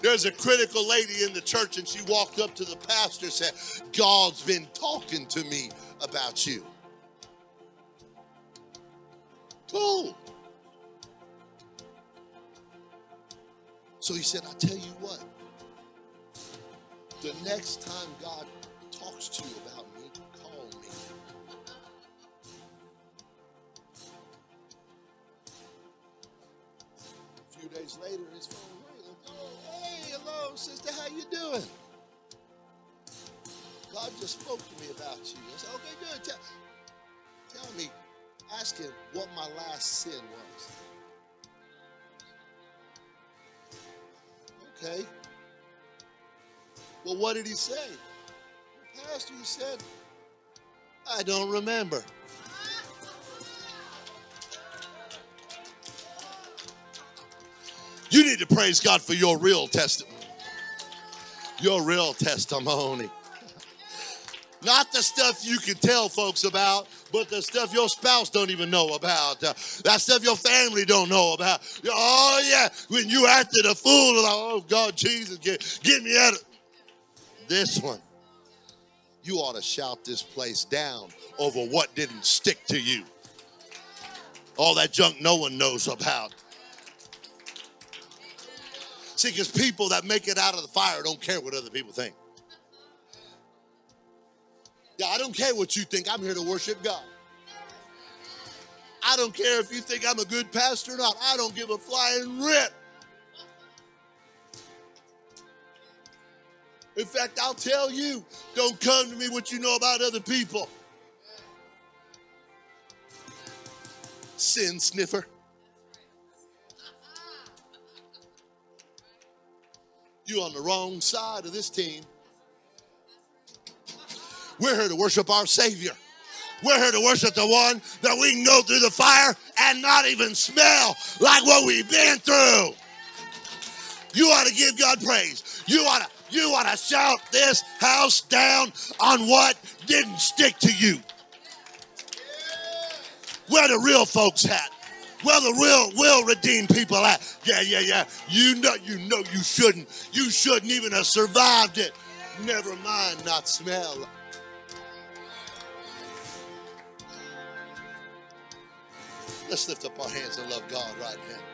There's a critical lady in the church, and she walked up to the pastor and said, God's been talking to me about you. Cool. So he said, I tell you what, the next time God talks to you about me, call me. A few days later, his phone rang. Oh, hey, sister, how you doing? God just spoke to me about you. I said, okay, good. Tell, tell me, ask him what my last sin was. Okay. Well, what did he say? Pastor, he said, I don't remember. You need to praise God for your real testimony. Your real testimony. Not the stuff you can tell folks about, but the stuff your spouse don't even know about. Uh, that stuff your family don't know about. Oh yeah, when you acted a fool, like, oh God, Jesus, get, get me out of this one. You ought to shout this place down over what didn't stick to you. All that junk no one knows about. See, because people that make it out of the fire don't care what other people think. Yeah, I don't care what you think. I'm here to worship God. I don't care if you think I'm a good pastor or not. I don't give a flying rip. In fact, I'll tell you, don't come to me what you know about other people. Sin sniffer. You on the wrong side of this team. We're here to worship our Savior. We're here to worship the one that we can go through the fire and not even smell like what we've been through. You ought to give God praise. You ought to you ought to shout this house down on what didn't stick to you. Where the real folks at? Where the real, real redeemed people at? Yeah, yeah, yeah. You know, you know, you shouldn't. You shouldn't even have survived it. Never mind, not smell. Let's lift up our hands and love God right now.